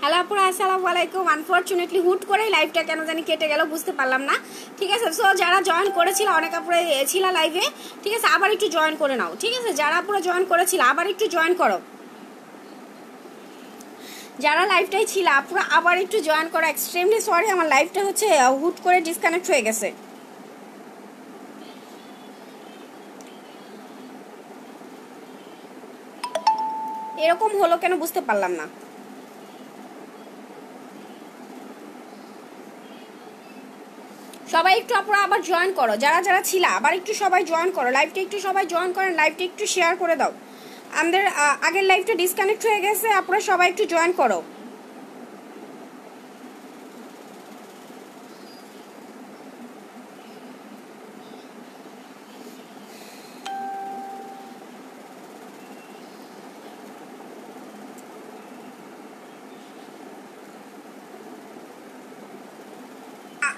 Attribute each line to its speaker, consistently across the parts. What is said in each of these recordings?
Speaker 1: Hello আপুরা আসসালামু আলাইকুম আনফর্চুনেটলি হুট করেই লাইভটা কেন জানি কেটে গেল, বুঝতে পারলাম না। ঠিক আছে সো যারা জয়েন করেছিল, অনেক আপুরা ছিল লাইভে ঠিক আছে, আবার একটু জয়েন করে নাও। ঠিক আছে, যারা আপুরা জয়েন করেছিল, আবার একটু জয়েন করো। যারা লাইভটাই ছিল, আপুরা আবার একটু জয়েন করো। এক্সট্রিমলি সরি আমার লাইভটা হচ্ছে হুট করে ডিসকানেক্ট হয়ে গেছে। এরকম হলো কেন, বুঝতে পারলাম না। সবাই একটু আপনারা আবার জয়েন করো। যারা যারা ছিল, আবার একটু সবাই জয়েন করো। লাইভটা একটু সবাই জয়েন করেন লাইভটা একটু শেয়ার করে দাও। আমাদের আগের লাইভটা ডিসকানেক্ট হয়ে গেছে, আপনারা সবাই একটু জয়েন করো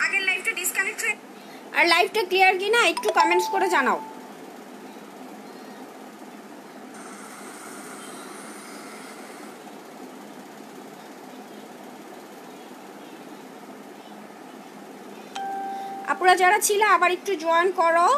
Speaker 1: আগের লাইভটা ডিসকানেক্ট হয়ে আর ক্লিয়ার কি না একটু কমেন্টস করে জানাও। আপনারা যারা ছিল, আবার একটু জয়েন করো।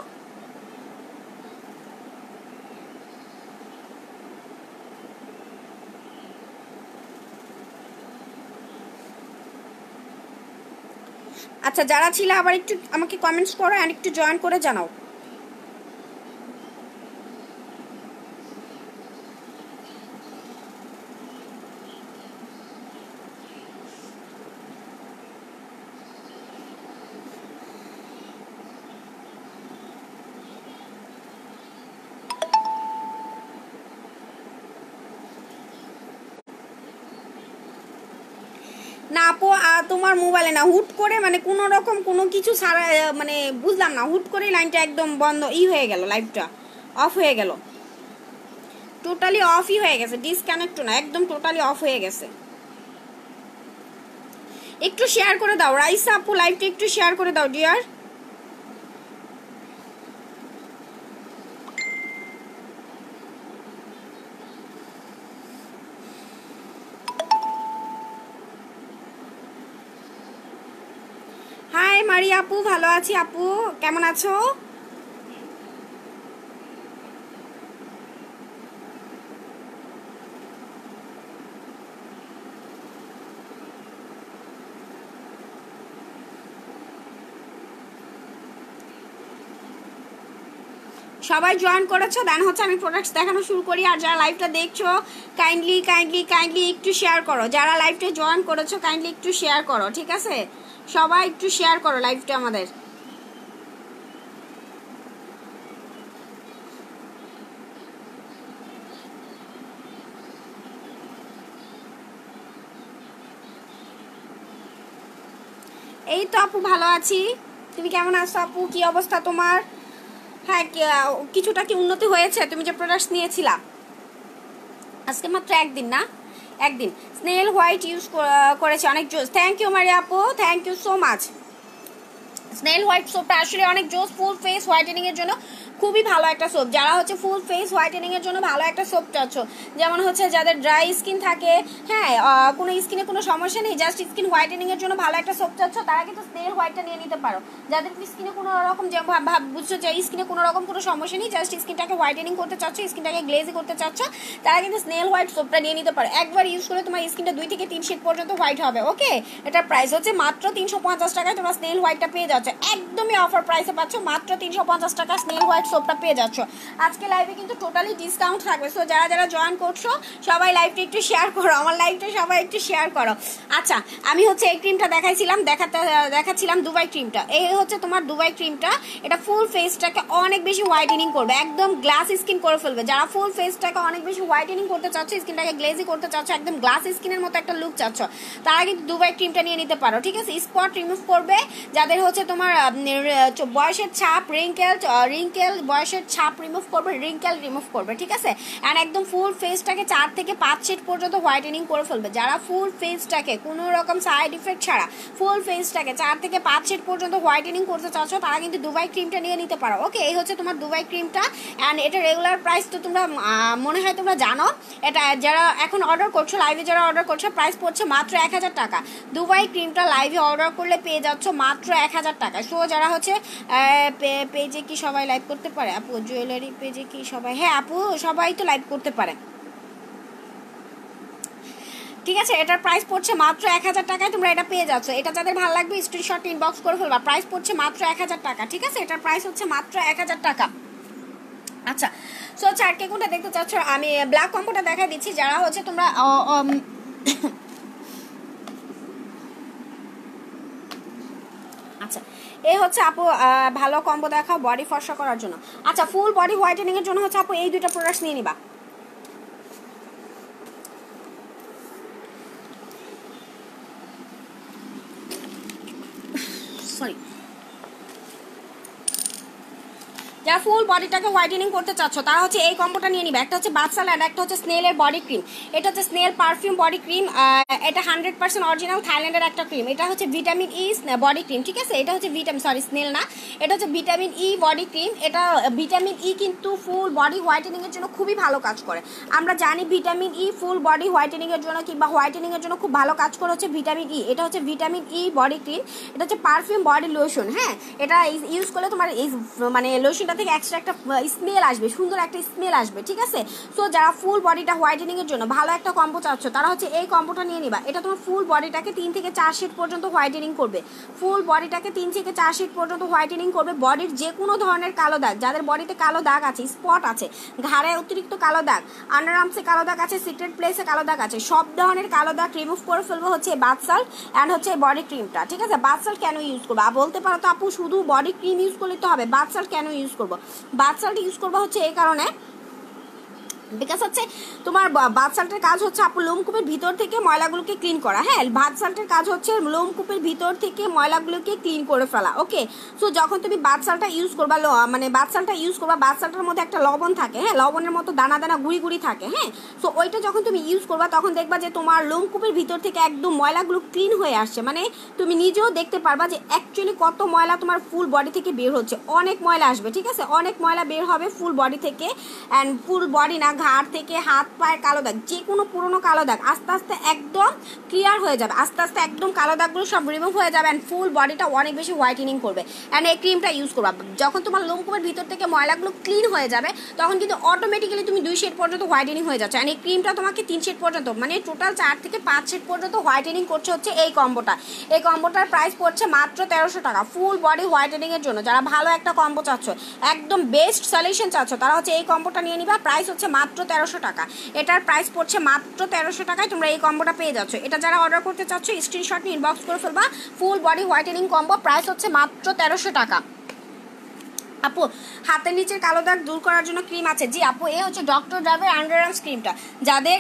Speaker 1: আচ্ছা যারা ছিল আবার একটু আমাকে কমেন্টস করো আর একটু জয়েন করে জানাও। না, আপু তোমার মোবাইলে না, হুট করে মানে কোনো রকম কোনো কিছু সারা মানে বুঝলাম না, হুট করে লাইনটা একদম বন্ধ, ই হয়ে গেল লাইভটা অফ হয়ে গেল। টোটালি অফই হয়ে গেছে ডিসকানেক্ট না, একদম টোটালি অফ হয়ে গেছে। একটু শেয়ার করে দাও, রাইসা আপু লাইভটা একটু শেয়ার করে দাও ডিয়ার হাই মারি আপু, ভালো আছি আপু। কেমন আছো? সবাই জয়েন করেছ? দেন হচ্ছে আমি প্রোডাক্টস দেখানো শুরু করি, আর যারা লাইভটা দেখছ কাইন্ডলি কাইন্ডলি কাইন্ডলি একটু শেয়ার করো। যারা লাইভটা জয়েন করেছ কাইন্ডলি একটু শেয়ার করো, ঠিক আছে? সবাই একটু শেয়ার করো লাইভটা আমাদের। এই তো আপু ভালো আছি। তুমি কেমন আছো আপু? কি অবস্থা তোমার? হ্যাঁ কিছুটা কি উন্নতি হয়েছে? তুমি যে প্রোডাক্টস নিয়েছিলা। আজকে মাত্র একদিন না? একদিন। স্নেল হোয়াইট ইউজ করেছে অনেক জোস। থ্যাংক ইউ মারি আপু। Thank you so much snail white সোপটা আসলে অনেক জোস ফুল ফেস হোয়াইটেনিং এর জন্য। খুবই ভালো একটা সোপ যারা হচ্ছে ফুল ফেস হোয়াইটেনিং এর জন্য ভালো একটা সোপ চাচ্ছ, যেমন হচ্ছে যাদের ড্রাই স্কিন থাকে হ্যাঁ কোনো স্কিনে কোনো সমস্যা নেই জাস্ট স্কিন হোয়াইটেনিং এর জন্য ভালো একটা সোপ চাচ্ছ, তারা কিন্তু স্নেল হোয়াইটটা নিয়ে নিতে পারো। যাদের স্কিনে কোনো রকম যে ভাব বুঝছ যে স্কিনে কোনো রকম কোনো সমস্যা নেই জাস্ট স্কিনটাকে হোয়াইটেনিং করতে চাচ্ছ স্কিনটাকে গ্লেজি করতে চাচ্ছ, তারা কিন্তু স্নেল হোয়াইট সোপটা নিয়ে নিতে পারো। একবার ইউজ করে তোমার স্কিনটা দুই থেকে তিন শীত পর্যন্ত হোয়াইট হবে ওকে এটার প্রাইস হচ্ছে মাত্র তিনশো পঞ্চাশ টাকায় তোমরা স্নেল হোয়াইটটা পেয়ে যাচ্ছ। একদমই অফার প্রাইসে পাচ্ছ, মাত্র তিনশো পঞ্চাশ টাকা স্নেল হোয়াইট সোপটা পেয়ে যাচ্ছ। আজকে লাইভে কিন্তু টোটালি ডিসকাউন্ট থাকবে। সো যারা যারা জয়েন করছ, সবাই লাইভটা একটু শেয়ার করো। আমার লাইভটা সবাই একটু শেয়ার করো। আচ্ছা আমি হচ্ছে এই ক্রিমটা দেখাইছিলাম, দেখাতে, দেখাচ্ছিলাম দুবাই ক্রিমটা এই হচ্ছে তোমার দুবাই ক্রিমটা এটা ফুল ফেসটাকে অনেক বেশি হোয়াইটেনিং করবে। একদম গ্লাস স্কিন করে ফেলবে। যারা ফুল ফেসটাকে অনেক বেশি হোয়াইটেনিং করতে চাচ্ছ স্কিনটাকে গ্লেজি করতে চাচ্ছ, একদম গ্লাস স্কিনের মতো একটা লুক চাচ্ছ, তারা কিন্তু দুবাই ক্রিমটা নিয়ে নিতে পারো, ঠিক আছে? স্পট রিমুভ করবে। যাদের হচ্ছে তোমার বয়সের ছাপ রিঙ্কেল রিঙ্কেল বয়সের ছাপ রিমুভ করবে রিঙ্কেল রিমুভ করবে, ঠিক আছে? অ্যান্ড একদম ফুল ফেসটাকে চার থেকে পাঁচ সেট পর্যন্ত হোয়াইটেনিং করে ফেলবে। যারা ফুল ফেসটাকে কোনো রকম সাইড ইফেক্ট ছাড়া ফুল ফেসটাকে চার থেকে পাঁচ সেট পর্যন্ত হোয়াইটেনিং করতে চাচ্ছ, তারা কিন্তু দুবাই ক্রিমটা নিয়ে নিতে পারো। ওকে এই হচ্ছে তোমার দুবাই ক্রিমটা অ্যান্ড এটা রেগুলার প্রাইস তো তোমরা মনে হয় তোমরা জানো, এটা যারা এখন অর্ডার করছ লাইভে যারা অর্ডার করছ প্রাইস পড়ছে মাত্র এক হাজার টাকা। দুবাই ক্রিমটা লাইভে অর্ডার করলে পেয়ে যাচ্ছ মাত্র এক হাজার টাকা। সো যারা হচ্ছে পেজে কি সবাই লাইভ করতে পারে? আপু জুয়েলারি পেজে কি সবাই? হ্যাঁ আপু, সবাই তো লাইভ করতে পারে। ঠিক আছে, এটার প্রাইস পড়ছে মাত্র এক হাজার টাকায় তোমরা এটা পেয়ে যাচ্ছ। এটা যাদের ভালো লাগবে স্ক্রিনশট ইনবক্স করে ফেলবা। প্রাইস পড়ছে মাত্র এক হাজার টাকা, ঠিক আছে? এটার প্রাইস হচ্ছে মাত্র এক হাজার টাকা। আচ্ছা সো চারটে কোনটা দেখতে চাচ্ছ? আমি ব্ল্যাক কম্পোটা দেখা দিচ্ছি। যারা হচ্ছে তোমরা আচ্ছা এই হচ্ছে আপু ভালো কম্বো দেখা বডি ফর্সা করার জন্য। আচ্ছা ফুল বডি হোয়াইটেনিং এর জন্য হচ্ছে আপু, এই দুটো প্রোডাক্ট নিয়ে নিবা সরি যারা ফুল বডিটাকে হোয়াইটেনিং করতে চাচ্ছ, তারা হচ্ছে এই কম্বোটা নিয়ে নিবে। একটা হচ্ছে বাচ্চাল আর একটা হচ্ছে স্নেলের বডি ক্রিম এটা হচ্ছে স্নেল পারফিউম বডি ক্রিম এটা হান্ড্রেড পার্সেন্ট অরিজিনাল থাইল্যান্ডের একটা ক্রিম এটা হচ্ছে ভিটামিন ই বডি ক্রিম ঠিক আছে? এটা হচ্ছে ভিটামিন সরি স্নেল না। এটা হচ্ছে ভিটামিন ই বডি ক্রিম এটা ভিটামিন ই কিন্তু ফুল বডি হোয়াইটেনিং এর জন্য খুবই ভালো কাজ করে। আমরা জানি vitamin E full body whitening এর জন্য কিংবা হোয়াইটেনিং এর জন্য খুব ভালো কাজ করে হচ্ছে ভিটামিন ই এটা হচ্ছে ভিটামিন ই বডি ক্রিম এটা হচ্ছে পারফিউম বডি লোশন হ্যাঁ? এটা ইউজ করলে তোমার এই মানে লোশনটা থেকে এক্সট্রা একটা স্মেল আসবে, সুন্দর একটা স্মেল আসবে, ঠিক আছে? সো যারা ফুল বডিটা হোয়াইটেনিং এর জন্য ভালো একটা কম্বো চাচ্ছ, তারা হচ্ছে এই কম্বোটা নিয়ে নিবা। এটা তোমার ফুল বডিটাকে তিন থেকে চার শিট পর্যন্ত হোয়াইটেনিং করবে। ফুল বডিটাকে তিন থেকে চার শিট পর্যন্ত হোয়াইটেনিং করবে বডির যে কোনো ধরনের কালো দাগ। যাদের বডিতে কালো দাগ আছে স্পট আছে, ঘাড়ে অতিরিক্ত কালো দাগ আন্ডার আর্মসে কালো দাগ আছে সিক্রেট প্লেসে কালো দাগ আছে, সব ধরনের কালো দাগ রিমুভ করে ফেলব হচ্ছে বাথ অ্যান্ড হচ্ছে বডি ক্রিমটা ঠিক আছে? সাল্ট কেন ইউজ করব? আর বলতে পারো তো আপু, শুধু বডি ক্রিম ইউজ করলে তো হবে সাল্ট কেন ইউজ করব? সাল্ট ইউজ করবা হচ্ছে এই কারণে বিকজ হচ্ছে, তোমার বাথ সাল্টের কাজ হচ্ছে আপু লোমকূপের ভিতর থেকে ময়লাগুলোকে ক্লিন করা। হ্যাঁ বাথ সাল্টের কাজ হচ্ছে লোমকূপের ভিতর থেকে ময়লাগুলোকে ক্লিন করে ফেলা ওকে সো যখন তুমি বাথ সালটা ইউজ করবা মানে বাথ সালটা ইউজ করবা বাথ সালটার মধ্যে একটা লবণ থাকে হ্যাঁ? লবণের মতো দানা দানা গুড়ি গুড়ি থাকে হ্যাঁ? সো ওইটা যখন তুমি ইউজ করবা, তখন দেখবা যে তোমার লোমকূপের ভিতর থেকে একদম ময়লাগুলো ক্লিন হয়ে আসছে। মানে তুমি নিজেও দেখতে পারবা যে অ্যাকচুয়ালি কত ময়লা তোমার ফুল বডি থেকে বের হচ্ছে। অনেক ময়লা আসবে, ঠিক আছে? অনেক ময়লা বের হবে ফুল বডি থেকে অ্যান্ড ফুল বডি না ঘাড় থেকে হাত পায়ের কালো দাগ, যে কোনো পুরোনো কালো দাগ আস্তে আস্তে একদম ক্লিয়ার হয়ে যাবে। আস্তে আস্তে একদম কালো দাগগুলো সব রিমুভ হয়ে যাবে অ্যান্ড ফুল বডিটা অনেক বেশি হোয়াইটেনিং করবে। অ্যান্ড এই ক্রিমটা ইউজ করবা। যখন তোমার লোমকুমের ভিতর থেকে ময়লাগুলো ক্লিন হয়ে যাবে, তখন কিন্তু অটোমেটিক্যালি তুমি দুই শেড পর্যন্ত হোয়াইটেনিং হয়ে যাচ্ছে। অ্যান্ড এই ক্রিমটা তোমাকে তিন শেড পর্যন্ত মানে টোটাল চার থেকে পাঁচ শেড পর্যন্ত হোয়াইটেনিং করছে হচ্ছে এই কম্বোটা এই কম্বোটার প্রাইস পড়ছে মাত্র তেরোশো টাকা ফুল বডি হোয়াইটেনিং এর জন্য। যারা ভালো একটা কম্বো চাচ্ছ, একদম বেস্ট সলিউশন চাচ্ছ, তারা হচ্ছে এই কম্বোটা নিয়ে নিবা। প্রাইস হচ্ছে মাত্র তেরোশো টাকা। এটার প্রাইস পড়ছে মাত্র তেরোশো টাকায় তোমরা এই কম্বোটা পেয়ে যাচ্ছ। এটা যারা অর্ডার করতে চাচ্ছ স্ক্রিনশট নিয়ে ইনবক্স করে ফেলবা। Full body whitening combo price হচ্ছে মাত্র তেরোশো টাকা। আপু, হাতের নিচের কালো দাগ দূর করার জন্য ক্রিম আছে। জি, আপু, এ হচ্ছে ডক্টর ড্রাইভের আন্ডার ক্রিমটা যাদের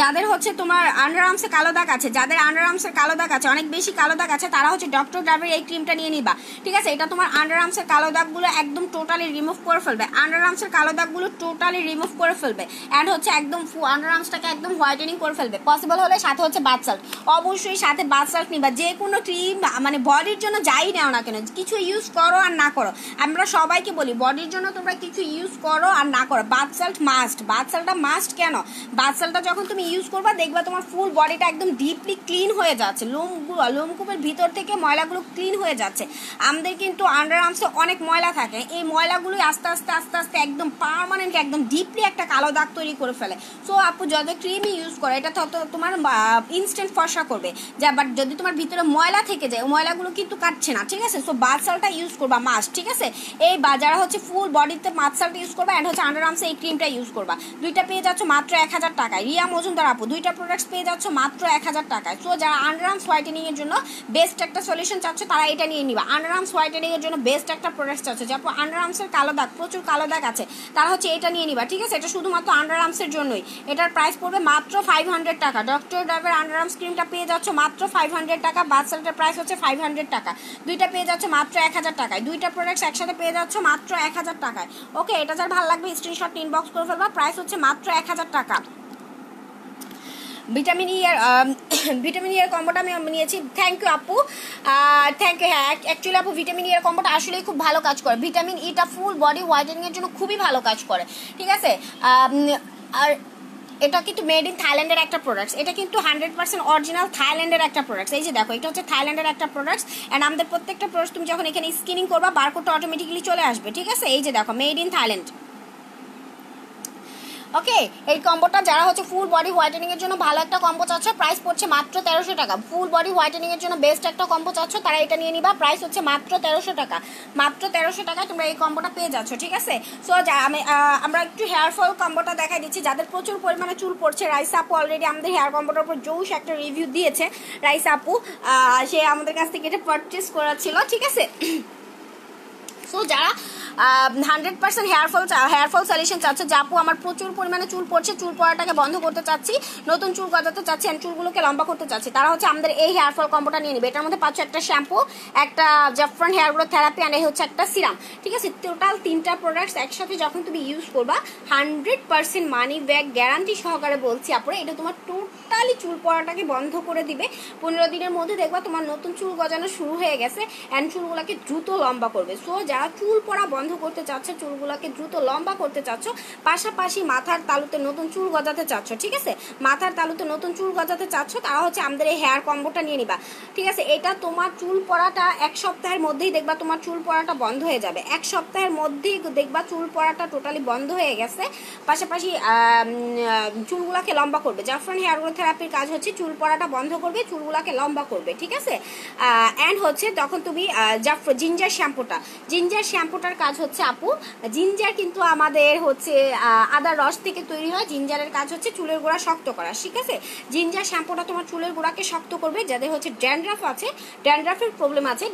Speaker 1: যাদের হচ্ছে তোমার আন্ডার আর্মসে কালো দাগ আছে, যাদের আন্ডার আর্মসের কালো দাগ আছে, অনেক বেশি কালো দাগ আছে, তারা হচ্ছে ডক্টর ডাবের এই ক্রিমটা নিয়ে নিবা। ঠিক আছে? এটা তোমার আন্ডার আর্মসের কালো দাগগুলো একদম টোটালি রিমুভ করে ফেলবে। আন্ডার আর্মসের কালো দাগগুলো টোটালি রিমুভ করে ফেলবে। অ্যান্ড হচ্ছে একদম আন্ডার আর্মসটাকে একদম হোয়াইটেনিং করে ফেলবে। পসিবল হলে সাথে হচ্ছে বাথ অবশ্যই সাথে বাথ সাল্ট নিবা। যে কোনো ক্রিম মানে বডির জন্য যাই নেও না কেন, কিছু ইউজ করো আর না করো। আমরা সবাইকে বলি বডির জন্য তোমরা কিছু ইউজ করো আর না করো। Bath salt must bath must কেন? বাথ যখন তুমি ইউজ করবা, দেখবা তোমার ফুল বডিটা একদম ডিপলি ক্লিন হয়ে যাচ্ছে। লোমগুলো লোমকূপের ভিতর থেকে ময়লাগুলো ক্লিন হয়ে যাচ্ছে। আমাদের কিন্তু আন্ডার আর্মসে অনেক ময়লা থাকে। এই ময়লাগুলোই আস্তে আস্তে আস্তে আস্তে একদম পারমানেন্ট একদম ডিপলি একটা কালো দাগ তৈরি করে ফেলে। সো আপু, যত ক্রিমই ইউজ করে, এটা তত তোমার ইনস্ট্যান্ট ফর্সা করবে। যা বাট যদি তোমার ভিতরে ময়লা থেকে যায়, ময়লাগুলো কিন্তু কাটছে না, ঠিক আছে? সো বাদশালটা ইউজ করবা মাস্ট ঠিক আছে? এই যারা হচ্ছে ফুল বডিতে মাছসালটা ইউজ করবা অ্যান্ড হচ্ছে আন্ডার আর্মসে এই ক্রিমটা ইউজ করবা। দুইটা পেয়ে যাচ্ছ মাত্র এক হাজার টাকায়। রিয়া মজুম সুন্দর আপু, দুইটা প্রোডাক্টস পেয়ে যাচ্ছ মাত্র এক হাজার টাকায়। সো যারা আন্ডারআর্মস হোয়াইটেনিং এর জন্য বেস্ট একটা সলিউশন চাচ্ছ, তারা এটা নিয়ে নিবা। আন্ডারআর্মস হোয়াইটেনিং এর জন্য বেস্ট একটা প্রোডাক্ট চাচ্ছ। যে আপু আন্ডারআর্মস এর কালো দাগ, প্রচুর কালো দাগ আছে, তারা হচ্ছে এটা নিয়ে নিবা, ঠিক আছে? এটা শুধুমাত্র আন্ডারআর্মস এর জন্যই। এটার প্রাইস পড়বে মাত্র ফাইভ হান্ড্রেড টাকা। ডক্টর ডাবের আন্ডারআর্মস ক্রিমটা পেয়ে যাচ্ছ মাত্র ফাইভ হান্ড্রেড টাকা বাচ্চাটার প্রাইস হচ্ছে ফাইভ হান্ড্রেড টাকা। দুইটা পেয়ে যাচ্ছ মাত্র এক হাজার টাকায়। দুইটা প্রোডাক্টস একসাথে পেয়ে যাচ্ছ মাত্র এক হাজার টাকায়। ওকে এটা যার ভালো লাগবে স্ক্রিনশট ইনবক্স করে ফেলবা। প্রাইস হচ্ছে মাত্র এক হাজার টাকা। ভিটামিন ই এর ভিটামিন ই এর কম্বোটা আমি নিয়েছি। থ্যাংক ইউ আপু। থ্যাংক ইউ হ্যাঁ অ্যাকচুয়ালি আপু, ভিটামিন ই এর কম্বোটা আসলেই খুব ভালো কাজ করে। ভিটামিন ইটা ফুল বডি হোয়াইটেনিং এর জন্য খুবই ভালো কাজ করে। ঠিক আছে? আর এটা কিন্তু মেড ইন থাইল্যান্ডের একটা প্রোডাক্টস এটা কিন্তু হান্ড্রেড পার্সেন্ট অরিজিনাল থাইল্যান্ডের একটা প্রোডাক্টস এই যে দেখো, এটা হচ্ছে থাইল্যান্ডের একটা প্রোডাক্টস অ্যান্ড আমাদের প্রত্যেকটা প্রোডাক্ট তুমি যখন এখানে স্ক্রিনিং করবা বারকোডটা অটোমেটিক্যালি চলে আসবে। ঠিক আছে? এই যে দেখো মেড ইন থাইল্যান্ড ওকে এই কম্বোটা যারা হচ্ছে ফুল বডি হোয়াইটেনিং এর জন্য ভালো একটা কম্বো চাচ্ছ প্রাইস পড়ছে মাত্র তেরোশো টাকা। ফুল বডি হোয়াইটেনিং এর জন্য বেস্ট একটা কম্বো চাচ্ছ, তারা এটা নিয়ে নিবা প্রাইস হচ্ছে মাত্র তেরোশো টাকা। মাত্র তেরোশো টাকায় তোমরা এই কম্বোটা পেয়ে যাচ্ছ, ঠিক আছে? সো আমি আমরা একটু হেয়ার ফল কম্বোটা দেখাই দিচ্ছি। যাদের প্রচুর পরিমাণে চুল পড়ছে, রাইস আপু অলরেডি আমাদের হেয়ার কম্বোটার উপর জৌস একটা রিভিউ দিয়েছে, রাইস আপু। সে আমাদের কাছ থেকে এটা পারচেস করা ছিল ঠিক আছে? সো যারা hundred percent hair fall hair fall solution চাচ্ছে, যে আপু আমার প্রচুর পরিমাণে চুল পড়ছে, চুল পড়াটাকে বন্ধ করতে চাচ্ছি, নতুন চুল গজাতে চাচ্ছি অ্যান্ড চুলগুলোকে লম্বা করতে চাচ্ছি, তারা হচ্ছে আমাদের এই হেয়ার ফল কম্বোটা নিয়ে নেবে। এটার মধ্যে পাচ্ছ একটা শ্যাম্পু একটা জাফরান হেয়ার গ্রো থেরাপি অ্যান্ড এই হচ্ছে একটা সিরাম ঠিক আছে? টোটাল তিনটা প্রোডাক্টস একসাথে যখন তুমি ইউজ করবা hundred percent money back guarantee সহকারে বলছি আপুরে, এটা তোমার টোটালি চুল পড়াটাকে বন্ধ করে দিবে। পনেরো দিনের মধ্যে দেখবা তোমার নতুন চুল গজানো শুরু হয়ে গেছে অ্যান্ড চুলগুলোকে দ্রুত লম্বা করবে। সো যারা চুল পড়া বন্ধ করতে চাচ্ছ, চুলগুলোকে দ্রুত লম্বা করতে চাচ্ছ, পাশাপাশি মাথার তালুতে নতুন চুল গজাতে চাচ্ছ, ঠিক আছে? মাথার তালুতে নতুন চুল গজাতে চাচ্ছ, তারা হচ্ছে আমাদের এই হেয়ার কম্বোটা নিয়ে নিবা। ঠিক আছে? এটা তোমার চুল পড়াটা এক সপ্তাহের মধ্যেই দেখবা তোমার চুল পড়াটা বন্ধ হয়ে যাবে। এক সপ্তাহের মধ্যেই দেখবা চুল পড়াটা টোটালি বন্ধ হয়ে গেছে। পাশাপাশি চুলগুলাকে লম্বা করবে। জাফরান হেয়ার গ্রোথ থেরাপির কাজ হচ্ছে চুল পড়াটা বন্ধ করবে, চুলগুলাকে লম্বা করবে, ঠিক আছে? অ্যান্ড হচ্ছে তখন তুমি জাফ জিঞ্জার শ্যাম্পুটা জিঞ্জার শ্যাম্পুটার কাজ হচ্ছে আপু। জিঞ্জার কিন্তু আমাদের হচ্ছে আদার রস থেকে তৈরি হয়। জিঞ্জারের কাজ হচ্ছে চুলের গোড়া শক্ত করা, ঠিক আছে? জিঞ্জার শ্যাম্পুটা তোমার চুলের গোড়াকে শক্ত করবে, যাদের হচ্ছে ড্যান্ড্রাফ আছে, ড্যান্ড্রাফের প্রবলেম আছে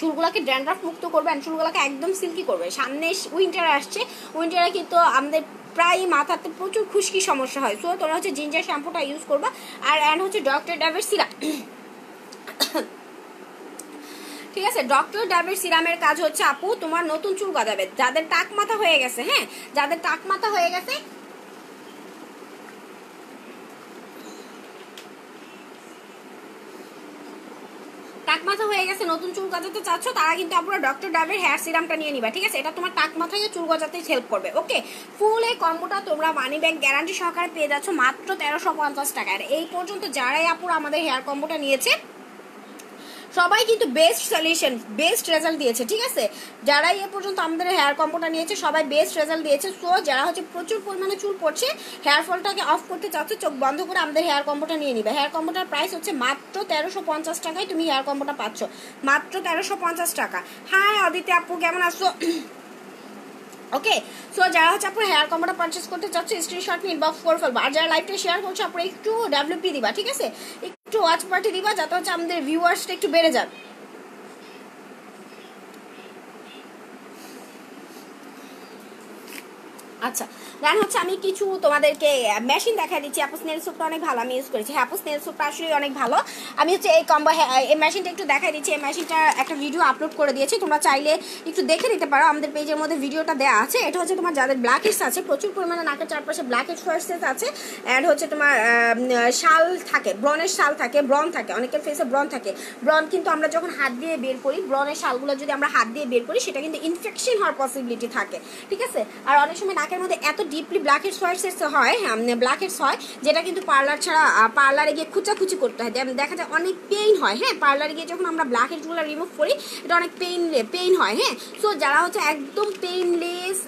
Speaker 1: চুলগুলোকে ড্যান্ড্রাফ মুক্ত করবে অ্যান্ড চুলগুলোকে একদম সিল্কি করবে। সামনে উইন্টার আসছে উইন্টারে কিন্তু আমাদের প্রায় মাথাতে প্রচুর খুশকি সমস্যা হয়। সো তোমরা হচ্ছে জিঞ্জার শ্যাম্পুটা ইউজ করবা। আর অ্যান্ড হচ্ছে ডক্টর ডাবের সিরাপ ঠিক আছে ডক্টর ডাবের সিরামের কাজ হচ্ছে, আপু, তোমার নতুন চুল গজাবে। যাদের টাক মাথা হয়ে গেছে হ্যাঁ? যাদের টাক মাথা হয়ে গেছে, টাক মাথা হয়ে গেছে, নতুন চুল গজাতে চাচ্ছ, তারা কিন্তু আপনারা ডক্টর ডাবের হেয়ার সিরামটা নিয়ে নিবা, ঠিক আছে? এটা তোমার টাক মাথায় চুল গজাতে হেল্প করবে ওকে ফুল এই কম্বোটা তোমরা মানি ব্যাগ গ্যারান্টি সহকারে পেয়ে যাচ্ছ মাত্র তেরোশো পঞ্চাশ টাকায় এই পর্যন্ত যারাই আপুর আমাদের হেয়ার কম্বোটা নিয়েছে সবাই কিন্তু বেস্ট সলিউশন বেস্ট রেজাল্ট দিয়েছে, ঠিক আছে? যারা এ পর্যন্ত আমাদের হেয়ার কম্বোটা নিয়েছে, সবাই বেস্ট রেজাল্ট দিয়েছে। সো যারা হচ্ছে প্রচুর পরিমাণে চুল পড়ছে হেয়ার ফলটাকে অফ করতে চাচ্ছে, চোখ বন্ধ করে আমাদের হেয়ার কম্বোটা নিয়ে নিবে। হেয়ার কম্বোটার প্রাইস হচ্ছে মাত্র তেরোশো পঞ্চাশ টাকায় তুমি হেয়ার কম্বোটা পাচ্ছ। মাত্র তেরোশো পঞ্চাশ টাকা। হ্যাঁ অদিতি আপু, কেমন আসছো ওকে সো যারা হচ্ছে আপনার হেয়ার কম্বোটা পারচেস করতে চাচ্ছ স্ক্রিনশট নিয়ে ইনবক্স করে ফেলব। আর যারা লাইভটা শেয়ার করছ, আপনার একটু ডেভেলপি দিবা, ঠিক আছে? একটু ওয়াচ পার্টি দিবা যাতে হচ্ছে আমাদের ভিউয়ার্সটা একটু বেড়ে যাবে আচ্ছা দেন হচ্ছে আমি কিছু তোমাদেরকে মেশিন দেখা দিচ্ছি। অ্যাপো স্নেল সুপটা অনেক ভালো, আমি ইউজ করেছি। অ্যাপো স্নেল সুপটা আসলে অনেক ভালো। আমি হচ্ছে এই কম্বো এই মেশিনটা একটু দেখাই দিচ্ছি। এই মেশিনটা একটা ভিডিও আপলোড করে দিয়েছি। তোমরা চাইলে একটু দেখে নিতে পারো। আমাদের পেজের মধ্যে ভিডিওটা দেওয়া আছে। এটা হচ্ছে তোমার যাদের ব্ল্যাক হেডস আছে, প্রচুর পরিমাণে নাকের চারপাশে ব্ল্যাক হেড ফার্সেস আছে। অ্যান্ড হচ্ছে তোমার শাল থাকে ব্রনের শাল থাকে ব্রন থাকে। অনেকের ফেসে ব্রন থাকে। ব্রন কিন্তু আমরা যখন হাত দিয়ে বের করি ব্রনের শালগুলো যদি আমরা হাত দিয়ে বের করি, সেটা কিন্তু ইনফেকশন হওয়ার পসিবিলিটি থাকে। ঠিক আছে? আর অনেক সময় নাকের মধ্যে এত ডিপলি ব্ল্যাক হেডস হয় ব্ল্যাক হেডস হয়, যেটা কিন্তু পার্লার ছাড়া পার্লারে গিয়ে খুচাখুচি করতে হয়। দেখা যায় অনেক পেইন হয় হ্যাঁ পার্লারে গিয়ে যখন আমরা ব্ল্যাক হেডসগুলো রিমুভ করি, এটা অনেক পেইন পেইন হয় হ্যাঁ। সো যারা হচ্ছে একদম পেইনলেস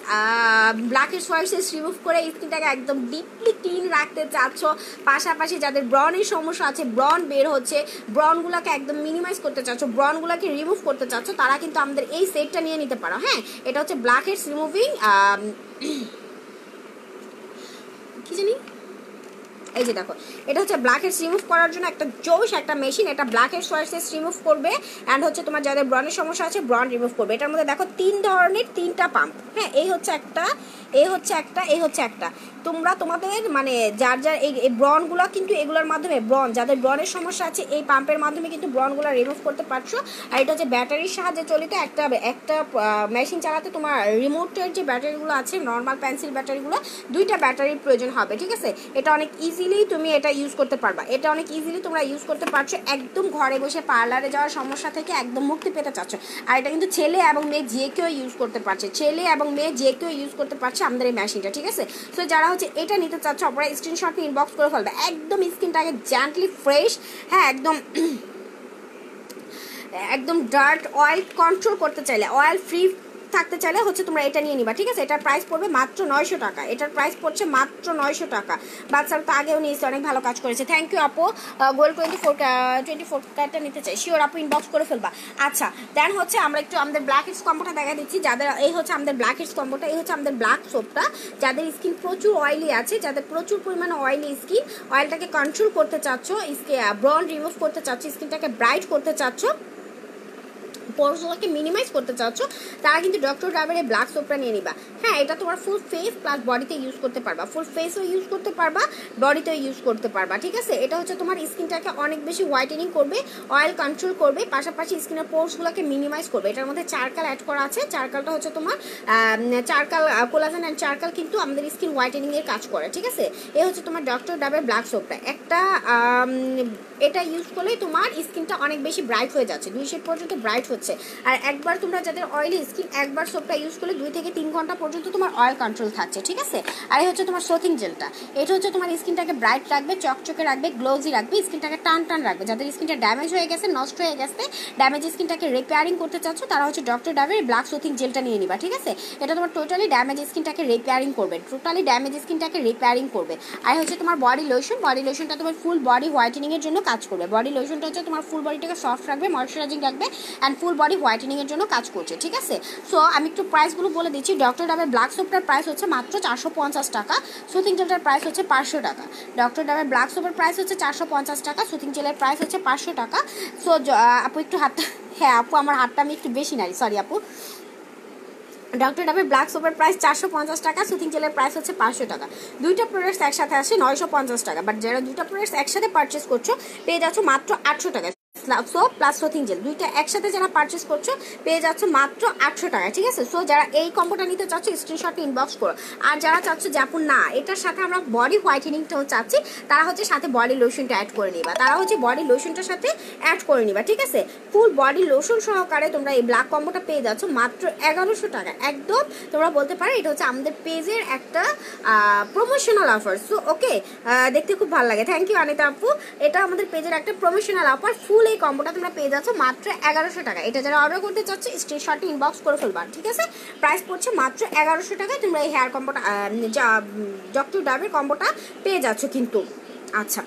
Speaker 1: ব্ল্যাক হেডস রিমুভ করে স্কিনটাকে একদম ডিপলি ক্লিন রাখতে চাচ্ছ, পাশাপাশি যাদের ব্রনের সমস্যা আছে ব্রন বের হচ্ছে ব্রনগুলোকে একদম মিনিমাইজ করতে চাচ্ছ ব্রনগুলোকে রিমুভ করতে চাচ্ছ, তারা কিন্তু আমাদের এই সেটটা নিয়ে নিতে পারো হ্যাঁ। এটা হচ্ছে ব্ল্যাক হেডস রিমুভিং কি জানি? এই যে দেখো, এটা হচ্ছে ব্ল্যাক হেডস রিমুভ করার জন্য একটা জোশ একটা মেশিন এটা black heads whiteheads remove করবে অ্যান্ড হচ্ছে তোমার যাদের ব্রনের সমস্যা আছে ব্রন রিমুভ করবে। এটার মধ্যে দেখো তিন ধরনের, তিনটা পাম্প হ্যাঁ এই হচ্ছে একটা, এই হচ্ছে একটা, এই হচ্ছে একটা। তোমরা তোমাদের মানে যার যার এই ব্রনগুলো কিন্তু এগুলোর মাধ্যমে ব্রন যাদের ব্রনের সমস্যা আছে, এই পাম্পের মাধ্যমে কিন্তু ব্রনগুলো রিমুভ করতে পারছ। আর এটা হচ্ছে ব্যাটারির সাহায্যে চলিত একটা একটা মেশিন চালাতে তোমার রিমোটের যে ব্যাটারিগুলো আছে নর্মাল পেন্সিল ব্যাটারিগুলো দুইটা ব্যাটারির প্রয়োজন হবে, ঠিক আছে? এটা অনেক ইজিলি তুমি এটা ইউজ করতে পারবা। এটা অনেক ইজিলি তোমরা ইউজ করতে পারছ। একদম ঘরে বসে পার্লারে যাওয়ার সমস্যা থেকে একদম মুক্তি পেতে চাচ্ছ। আর এটা কিন্তু ছেলে এবং মেয়ে যে কেউ ইউজ করতে পারছে। ছেলে এবং মেয়ে যে কেউ ইউজ করতে পারছে আমাদের এই মেশিনটা ঠিক আছে? সো যারা হচ্ছে এটা নিতে চাচ্ছ অপরা স্ক্রিনশট ইনবক্স করে ফেলবে। একদম স্কিনটাকে জ্যান্টলি ফ্রেশ হ্যাঁ একদম একদম ডার্ট অয়েল কন্ট্রোল করতে চাইলে অয়েল ফ্রি থাকতে চাইলে হচ্ছে তোমরা এটা নিয়ে নিবা, ঠিক আছে? এটার প্রাইস পড়বে মাত্র নয়শো টাকা। এটার প্রাইস পড়ছে মাত্র নয়শো টাকা। বাচ্চারা তো আগেও নিয়েছে, অনেক ভালো কাজ করেছে। থ্যাংক ইউ আপু। Gold twenty four twenty four কার্ডটা নিতে চাই। শিওর আপু ইনবক্স করে ফেলবা। আচ্ছা দেন হচ্ছে আমরা একটু আমাদের ব্ল্যাক হিটস কম্বোটা দেখা দিচ্ছি। যাদের, এই হচ্ছে আমাদের ব্ল্যাক হিটস কম্বোটা এই হচ্ছে আমাদের ব্ল্যাক সোপটা যাদের স্কিন প্রচুর অয়েলি আছে, যাদের প্রচুর পরিমাণে অয়েলি স্কিন অয়েলটাকে কন্ট্রোল করতে চাচ্ছ স্কিন ব্রন রিমুভ করতে চাচ্ছ স্কিনটাকে ব্রাইট করতে চাচ্ছ পোর্সগুলোকে মিনিমাইজ করতে চাচ্ছ, তারা কিন্তু ডক্টর ডাবের ব্ল্যাক সোপটা নিয়ে নিবা। হ্যাঁ এটা তোমার ফুল ফেস প্লাস বডিতে ইউজ করতে পারবা। ফুল ফেসও ইউজ করতে পারবা বডিতেও ইউজ করতে পারবা, ঠিক আছে? এটা হচ্ছে তোমার স্কিনটাকে অনেক বেশি হোয়াইটেনিং করবে অয়েল কন্ট্রোল করবে, পাশাপাশি স্কিনের পোর্সগুলোকে মিনিমাইজ করবে। এটার মধ্যে চারকাল অ্যাড করা আছে। চারকালটা হচ্ছে তোমার চারকাল কোলাজেন অ্যান্ড চারকাল কিন্তু আমাদের স্কিন হোয়াইটেনিং এর কাজ করে, ঠিক আছে? এ হচ্ছে তোমার ডক্টর ডাবের ব্ল্যাক সোপটা একটা এটা ইউজ করলেই তোমার স্কিনটা অনেক বেশি ব্রাইট হয়ে যাচ্ছে। দুই শেড পর্যন্ত ব্রাইট হচ্ছে আর একবার তোমরা যাদের অয়েলি স্কিন একবার সোপটা ইউজ করলে দুই থেকে তিন ঘণ্টা পর্যন্ত তোমার অয়েল কন্ট্রোল থাকছে, ঠিক আছে? আর এই হচ্ছে তোমার সোথিং জেলটা এটা হচ্ছে তোমার স্কিনটাকে ব্রাইট রাখবে, চকচকে রাখবে গ্লোজি রাখবে স্কিনটাকে টান টান রাখবে। যাদের স্কিনটা ড্যামেজ হয়ে গেছে, নষ্ট হয়ে গেছে ড্যামেজ স্কিনটাকে রিপেয়ারিং করতে চাচ্ছ, তারা হচ্ছে ডক্টর ডাবের ব্ল্যাক সোথিং জেলটা নিয়ে নিবা, ঠিক আছে? এটা তোমার টোটালি ড্যামেজ স্কিনটাকে রিপেয়ারিং করবে টোটালি ড্যামেজ স্কিনটাকে রিপেয়ারিং করবে। আর হচ্ছে তোমার বডি লোশন বডি লোশনটা তোমার ফুল বডি হোয়াইটেনিং এর জন্য কাজ করবে। বডি লোশনটা হচ্ছে তোমার ফুল বডিটাকে সফট রাখবে ময়শ্চারাইজিং রাখবে অ্যান্ড ফুল বডি হোয়াইটেনিং এর জন্য কাজ করছে, ঠিক আছে? সো আমি একটু প্রাইসগুলো বলে দিচ্ছি। ডক্টর ডাবের ব্ল্যাক সোপটার প্রাইস হচ্ছে মাত্র চারশো পঞ্চাশ টাকা। সুথিং জেলটার প্রাইস হচ্ছে পাঁচশো টাকা। ডক্টর ডাবের ব্ল্যাক সোপের প্রাইস হচ্ছে চারশো পঞ্চাশ টাকা। সুথিং জেলের প্রাইস হচ্ছে পাঁচশো টাকা। সো আপু একটু হাতটা হ্যাঁ আপু, আমার হাতটা আমি একটু বেশি নাই সরি আপু। ডক্টর ডাবের ব্ল্যাক সোপের প্রাইস চারশো পঞ্চাশ টাকা সুথিং জেলের প্রাইস হচ্ছে পাঁচশো টাকা। দুইটা প্রোডাক্টস একসাথে আসে নয়শো পঞ্চাশ টাকা বাট যারা দুইটা প্রোডাক্টস একসাথে পারচেস করছ, পেয়ে যাচ্ছ মাত্র আটশো টাকা। সোপ প্লাস সোথিং জেল দুইটা একসাথে যারা পারচেস করছ, পেয়ে যাচ্ছ মাত্র আটশো টাকা ঠিক আছে? সো যারা এই কম্বোটা নিতে চাচ্ছ স্ক্রিনশট ইনবক্স করো। আর যারা চাচ্ছ যে, আপু, না, এটার সাথে আমরা বডি হোয়াইটেনিংটাও চাচ্ছি, তারা হচ্ছে সাথে বডি লোশনটা অ্যাড করে নিবা। তারা হচ্ছে বডি লোশনটার সাথে অ্যাড করে নিবা, ঠিক আছে? ফুল বডি লোশন সহকারে তোমরা এই ব্ল্যাক কম্বোটা পেয়ে যাচ্ছ মাত্র এগারোশো টাকা। একদম, তোমরা বলতে পারো, এটা হচ্ছে আমাদের পেজের একটা প্রমোশনাল অফার সো ওকে দেখতে খুব ভালো লাগে। থ্যাংক ইউ অনিতা আপু। এটা আমাদের পেজের একটা প্রমোশনাল অফার ফুল এই কম্বোটা তোমরা পেয়ে যাচ্ছ মাত্র এগারোশো টাকা। এটা যারা অর্ডার করতে চাচ্ছ স্ক্রিনশট ইনবক্স করে ফেলবা, ঠিক আছে? প্রাইস পড়ছে মাত্র এগারোশো টাকায়। তোমরা এই হেয়ার কম্বোটা ডক্টর ডাবের কম্বোটা পেয়ে যাচ্ছ কিন্তু। আচ্ছা।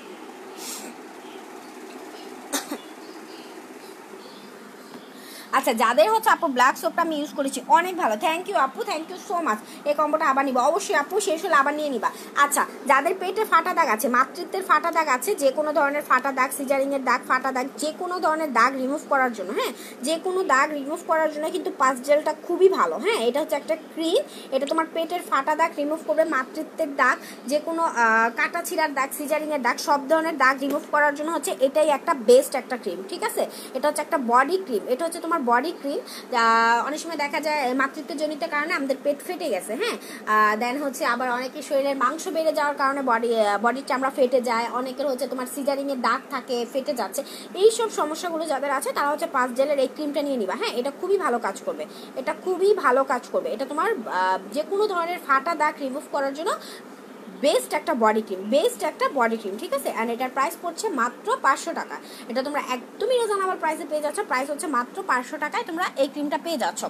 Speaker 1: আচ্ছা যাদের হচ্ছে আপু ব্ল্যাক সোপটা আমি ইউজ করেছি, অনেক ভালো। থ্যাংক ইউ আপু থ্যাংক ইউ সো মাচ এই কম্বোটা আবার নিবা। অবশ্যই আপু, শেষ হলে আবার নিয়ে নিবা। আচ্ছা যাদের পেটে ফাটা দাগ আছে, মাতৃত্বের ফাটা দাগ আছে, যে কোনো ধরনের ফাটা দাগ সিজারিংয়ের দাগ, ফাটা দাগ, যে কোনো ধরনের দাগ রিমুভ করার জন্য হ্যাঁ? যে কোনো দাগ রিমুভ করার জন্য কিন্তু পাস জেলটা খুবই ভালো হ্যাঁ? এটা হচ্ছে একটা ক্রিম এটা তোমার পেটের ফাটা দাগ রিমুভ করবে, মাতৃত্বের দাগ, যে কোনো কাটা ছিঁড়ার দাগ সিজারিংয়ের দাগ, সব ধরনের দাগ রিমুভ করার জন্য হচ্ছে এটাই একটা বেস্ট একটা ক্রিম ঠিক আছে? এটা হচ্ছে একটা বডি ক্রিম এটা হচ্ছে তোমার বডি ক্রিম অনেক সময় দেখা যায় মাতৃত্বজনিত কারণে আমাদের পেট ফেটে গেছে হ্যাঁ? দেন হচ্ছে আবার অনেকের শরীরের মাংস বেড়ে যাওয়ার কারণে বডি বডির চামড়া ফেটে যায় অনেকের হচ্ছে তোমার সিজারিংয়ের দাগ থাকে, ফেটে যাচ্ছে। এইসব সমস্যাগুলো যাদের আছে, তারা হচ্ছে পাঁচ জেলের এই ক্রিমটা নিয়ে নিবা হ্যাঁ? এটা খুবই ভালো কাজ করবে। এটা খুবই ভালো কাজ করবে। এটা তোমার যে কোনো ধরনের ফাটা দাগ রিমুভ করার জন্য বেস্ট একটা বডি ক্রিম, বেস্ট একটা বডি ক্রিম, ঠিক আছে? অ্যান্ড এটার প্রাইস পড়ছে মাত্র পাঁচশো টাকা। এটা তোমরা একদমই রিজনেবল প্রাইসে পেয়ে যাচ্ছ। প্রাইস হচ্ছে মাত্র পাঁচশো টাকায় তোমরা এই ক্রিমটা পেয়ে যাচ্ছ।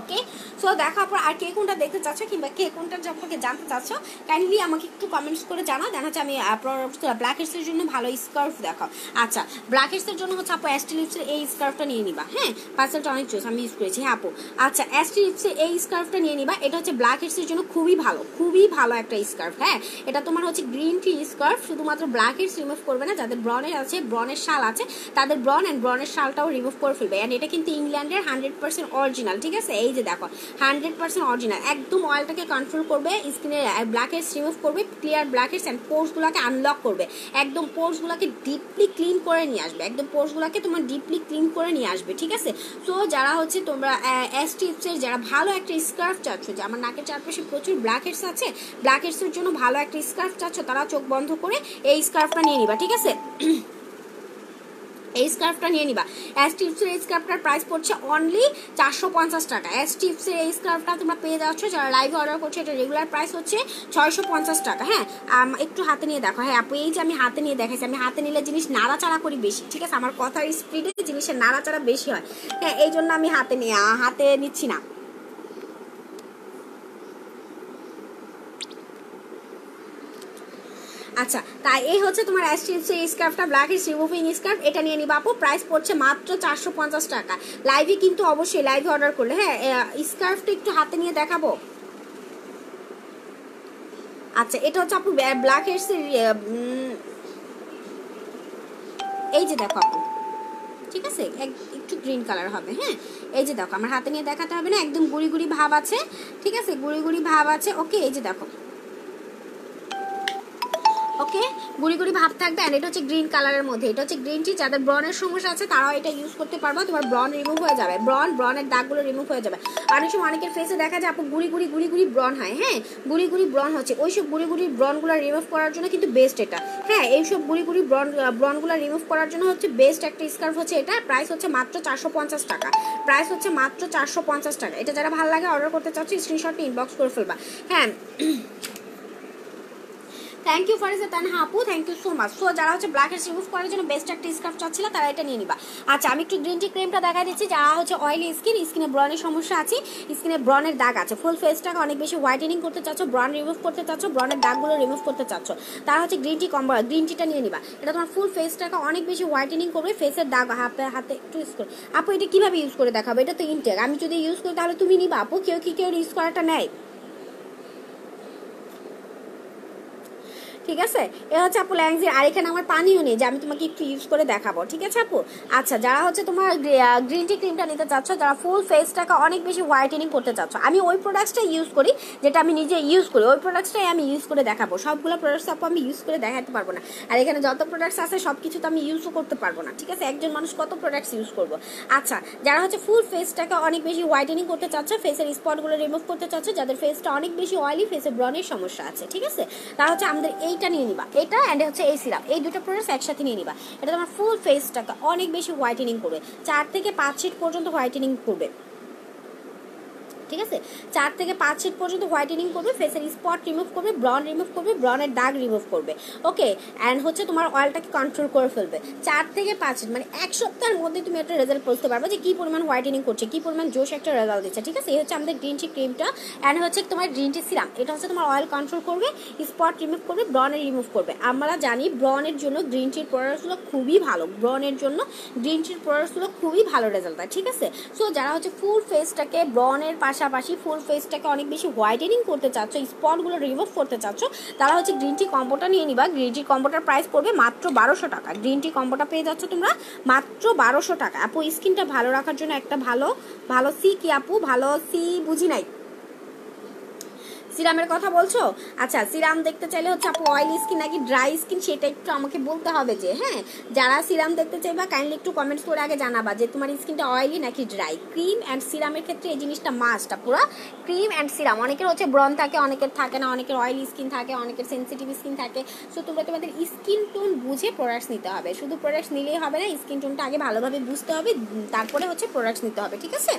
Speaker 1: ওকে সো দেখার পর আর কে কোনটা দেখতে চাচ্ছ কিংবা কে কোনটা সম্পর্কে জানতে চাচ্ছ কাইন্ডলি আমাকে একটু কমেন্টস করে জানাও। দেখা যাচ্ছে আমি আপনার ব্ল্যাক হেডসের জন্য ভালো স্কার্ফ দেখাও। আচ্ছা ব্ল্যাক হেডসের জন্য হচ্ছে আপু অ্যাস্টি লিপসের এই স্কার্ফটা নিয়ে নিবা। হ্যাঁ পার্সেলটা অনেক চুজ আমি ইউজ করেছি। হ্যাঁ আপু। আচ্ছা অ্যাস্টি লিপসের এই স্কার্ফটা নিয়ে নিবা। এটা হচ্ছে ব্ল্যাক হেডসের জন্য খুবই ভালো খুবই ভালো একটা স্কার্ফ হ্যাঁ এটা তোমার হচ্ছে গ্রিন টি স্কার্ফ শুধুমাত্র ব্ল্যাক হেডস রিমুভ করবে না, যাদের ব্রনের আছে ব্রনের শাল আছে, তাদের ব্রন অ্যান্ড ব্রনের শালটাও রিমুভ করে ফেলবে। অ্যান্ড এটা কিন্তু ইংল্যান্ডের হান্ড্রেড পার্সেন্ট অরিজিনাল ঠিক আছে? এই যে দেখো হান্ড্রেড পার্সেন্ট অরিজিনাল একদম অয়েলটাকে কন্ট্রোল করবে স্কিনে ব্ল্যাক রিমুভ করবে ক্লিয়ার ব্ল্যাক অ্যান্ড পোর্সগুলোকে আনলক করবে। একদম পোর্সগুলোকে ডিপলি ক্লিন করে নিয়ে আসবে। একদম পোর্সগুলোকে তোমার ডিপলি ক্লিন করে নিয়ে আসবে, ঠিক আছে? সো যারা হচ্ছে তোমরা এস টিপসের যারা ভালো একটা স্কার্ফ চাচ্ছ, যে আমার নাকের চারপাশে প্রচুর ব্ল্যাক হেডস আছে ব্ল্যাক হেডসের জন্য ভালো একটা স্কার্ফ চাচ্ছ, তারা চোখ বন্ধ করে এই স্কার্ফটা নিয়ে নিবা, ঠিক আছে? এই স্কার্ফটা নিয়ে নিবা। অ্যাস টিপসের এই স্কার্ফটার প্রাইস পড়ছে অনলি চারশো পঞ্চাশ টাকা। অ্যাস টিপসের এই স্কার্ফটা তোমরা পেয়ে যাচ্ছ, যারা লাইভে অর্ডার করছ, এটা রেগুলার প্রাইস হচ্ছে ছয়শো পঞ্চাশ টাকা। হ্যাঁ একটু হাতে নিয়ে দেখো। হ্যাঁ এই যে আমি হাতে নিয়ে দেখাইছি, আমি হাতে নিলে জিনিস নাড়াচাড়া করি বেশি, ঠিক আছে? আমার কথার স্পিডে জিনিসের নাড়াচাড়া বেশি হয়। হ্যাঁ এই জন্য আমি হাতে নিয়ে হাতে নিচ্ছি না। আচ্ছা তাই এই হচ্ছে তোমার অ্যাস্টিপসের স্কার্ফটা ব্ল্যাক হেড রিমুভিং স্কার্ফ, এটা নিয়ে নিবা আপু প্রাইস পড়ছে মাত্র চারশো পঞ্চাশ টাকা। লাইভে কিন্তু অবশ্যই লাইভে অর্ডার করলে হ্যাঁ স্কার্ফটা একটু হাতে নিয়ে দেখাবো। আচ্ছা এটা হচ্ছে আপু ব্ল্যাক হেডস এই যে দেখো আপু, ঠিক আছে? একটু গ্রিন কালার হবে হ্যাঁ? এই যে দেখো, আমার হাতে নিয়ে দেখাতে হবে না, একদম গুড়ি গুড়ি ভাব আছে, ঠিক আছে? গুড়ি গুড়ি ভাব আছে ওকে এই যে দেখো। ওকে? গুড়ি গুড়ি ভাব থাকবে অ্যান্ড এটা হচ্ছে গ্রিন কালারের মধ্যে। এটা হচ্ছে গ্রিন টি যাদের ব্রনের সমস্যা আছে, তারাও এটা ইউজ করতে পারবে। তোমার ব্রন রিমুভ হয়ে যাবে। ব্রন ব্রনের দাগগুলো রিমুভ হয়ে যাবে। অনেক সময় অনেকের ফেসে দেখা যায়, আপু, গুড়ি গুড়ি গুড়ি গুড়ি ব্রন হয়। হ্যাঁ গুড়ি গুড়ি ব্রন হচ্ছে। ওইসব গুড়ি গুড়ি ব্রনগুলো রিমুভ করার জন্য কিন্তু বেস্ট এটা। হ্যাঁ এইসব গুড়ি গুড়ি ব্রন ব্রনগুলো রিমুভ করার জন্য হচ্ছে বেস্ট একটা স্কার্ফ হচ্ছে এটা। প্রাইস হচ্ছে মাত্র চারশো পঞ্চাশ টাকা। প্রাইস হচ্ছে মাত্র চারশো পঞ্চাশ টাকা। এটা যারা ভালো লাগে অর্ডার করতে চাচ্ছি স্ক্রিনশট ইনবক্স করে ফেলবা। হ্যাঁ thank you for is Tanha আপু thank you so much so যারা হচ্ছে ব্ল্যাক হেডস রিমুভ করার জন্য বেস্ট একটা স্কার্ফ চাচ্ছিল, তারা এটা নিয়ে নিবা। আচ্ছা আমি একটু গ্রিন টি ক্রিমটা দেখা দিচ্ছি, যারা হচ্ছে অয়েলি স্কিন স্কিনে ব্রনের সমস্যা আছে স্কিনে ব্রনের দাগ আছে। ফুল ফেসটাকে অনেক বেশি হোয়াইটেনিং করতে চাচ্ছ ব্রন রিমুভ করতে চাচ্ছ ব্রনের দাগগুলো রিমুভ করতে চাচ্ছ। তারা হচ্ছে গ্রিন টি কম্বো গ্রিন টিটা নিয়ে নিবা। এটা তোমার ফুল ফেসটাকে অনেক বেশি হোয়াইটেনিং করবে ফেসের দাগ, হাতে হাতে একটু ইউজ করে। আপু, এটা কীভাবে ইউজ করে দেখাবো? এটা তো ইনটেক আমি যদি ইউজ করি, তাহলে তুমি নিবা। আপু, কেউ কি কেউ ইউজ করাটা নেয়? ঠিক আছে? এ হচ্ছে আপু ল্যাংজি আর এখানে আমার পানিও নেই, যে আমি তোমাকে একটু ইউজ করে দেখাবো, ঠিক আছে আপু? আচ্ছা যারা হচ্ছে তোমার গ্রিন টি ক্রিমটা নিতে চাচ্ছ, যারা ফুল ফেসটাকে অনেক বেশি হোয়াইটেনিং করতে চাচ্ছ, আমি ওই প্রোডাক্টসটাই ইউজ করি, যেটা আমি নিজে ইউজ করি, ওই প্রোডাক্টসটাই আমি ইউজ করে দেখাবো। সবগুলো প্রোডাক্টস আপু আমি ইউজ করে দেখাতে পারব না। আর এখানে যত প্রোডাক্টস আছে সব কিছু তো আমি ইউজও করতে পারব না, ঠিক আছে? একজন মানুষ কত প্রোডাক্টস ইউজ করব? আচ্ছা যারা হচ্ছে ফুল ফেসটাকে অনেক বেশি হোয়াইটেনিং করতে চাচ্ছ ফেসের স্পটগুলো রিমুভ করতে চাচ্ছ, যাদের ফেসটা অনেক বেশি অয়েলি ফেসে ব্রনের সমস্যা আছে, ঠিক আছে? তারা হচ্ছে আমাদের এইটা নিয়ে নিবা। এটা অ্যান্ড হচ্ছে এই সিরাপ এই দুটো প্রোডাক্ট একসাথে নিয়ে নিবা। এটা তোমার ফুল ফেসটাকে অনেক বেশি হোয়াইটেনিং করবে। চার থেকে পাঁচ শিট পর্যন্ত হোয়াইটেনিং করবে। ঠিক আছে? চার থেকে পাঁচ শিট পর্যন্ত হোয়াইটেনিং করবে ফেসের স্পট রিমুভ করবে ব্রন রিমুভ করবে ব্রনের দাগ রিমুভ করবে ওকে অ্যান্ড হচ্ছে তোমার অয়েলটাকে কন্ট্রোল করে ফেলবে। চার থেকে পাঁচ মানে এক সপ্তাহের মধ্যে তুমি একটা রেজাল্ট বুঝতে পারবে যে কী পরিমাণ হোয়াইটেনিং করছে, কী পরিমাণ জোশ একটা রেজাল্ট দিচ্ছে, ঠিক আছে? এই হচ্ছে আমাদের গ্রিন টি ক্রিমটা অ্যান্ড হচ্ছে তোমার গ্রিন টি সিরাম এটা হচ্ছে তোমার অয়েল কন্ট্রোল করবে স্পট রিমুভ করবে ব্রনের রিমুভ করবে। আমরা জানি ব্রনের জন্য গ্রিন টির প্রোডাক্টসগুলো খুবই ভালো। ব্রনের জন্য গ্রিন টির প্রোডাক্টসগুলো খুবই ভালো রেজাল্ট দেয়, ঠিক আছে? সো যারা হচ্ছে ফুল ফেসটাকে ব্রনের পাশাপাশি ফুল ফেসটাকে অনেক বেশি হোয়াইটেনিং করতে চাচ্ছ স্পটগুলো রিমুভ করতে চাচ্ছ, তারা হচ্ছে গ্রিন টি কম্বোটা নিয়ে নিবা। গ্রিন টি কম্বোটার প্রাইস পড়বে মাত্র বারোশো টাকা। গ্রিন টি কম্বোটা পেয়ে যাচ্ছ তোমরা মাত্র বারোশো টাকা। আপু স্কিনটা ভালো রাখার জন্য একটা ভালো ভালো সি কি আপু? ভালো সি বুঝি নাই? সিরামের কথা বলছো? আচ্ছা সিরাম দেখতে চাইলে হচ্ছে আপু অয়েলি স্কিন নাকি ড্রাই স্কিন সেটা একটু আমাকে বলতে হবে যে হ্যাঁ? যারা সিরাম দেখতে চাইবা কাইন্ডলি একটু কমেন্টস করে আগে জানাবা যে তোমার স্কিনটা অয়েলি নাকি ড্রাই ক্রিম অ্যান্ড সিরামের ক্ষেত্রে এই জিনিসটা মাস্টটা পুরো ক্রিম অ্যান্ড সিরাম, অনেকের হচ্ছে ব্রন থাকে, অনেকের থাকে না, অনেকের অয়েলি স্কিন থাকে, অনেকের সেন্সিটিভ স্কিন থাকে। সো তোমরা তোমাদের স্কিন টোন বুঝে প্রোডাক্টস নিতে হবে। শুধু প্রোডাক্টস নিলেই হবে না স্কিন টোনটা আগে ভালোভাবে বুঝতে হবে তারপরে হচ্ছে প্রোডাক্টস নিতে হবে, ঠিক আছে?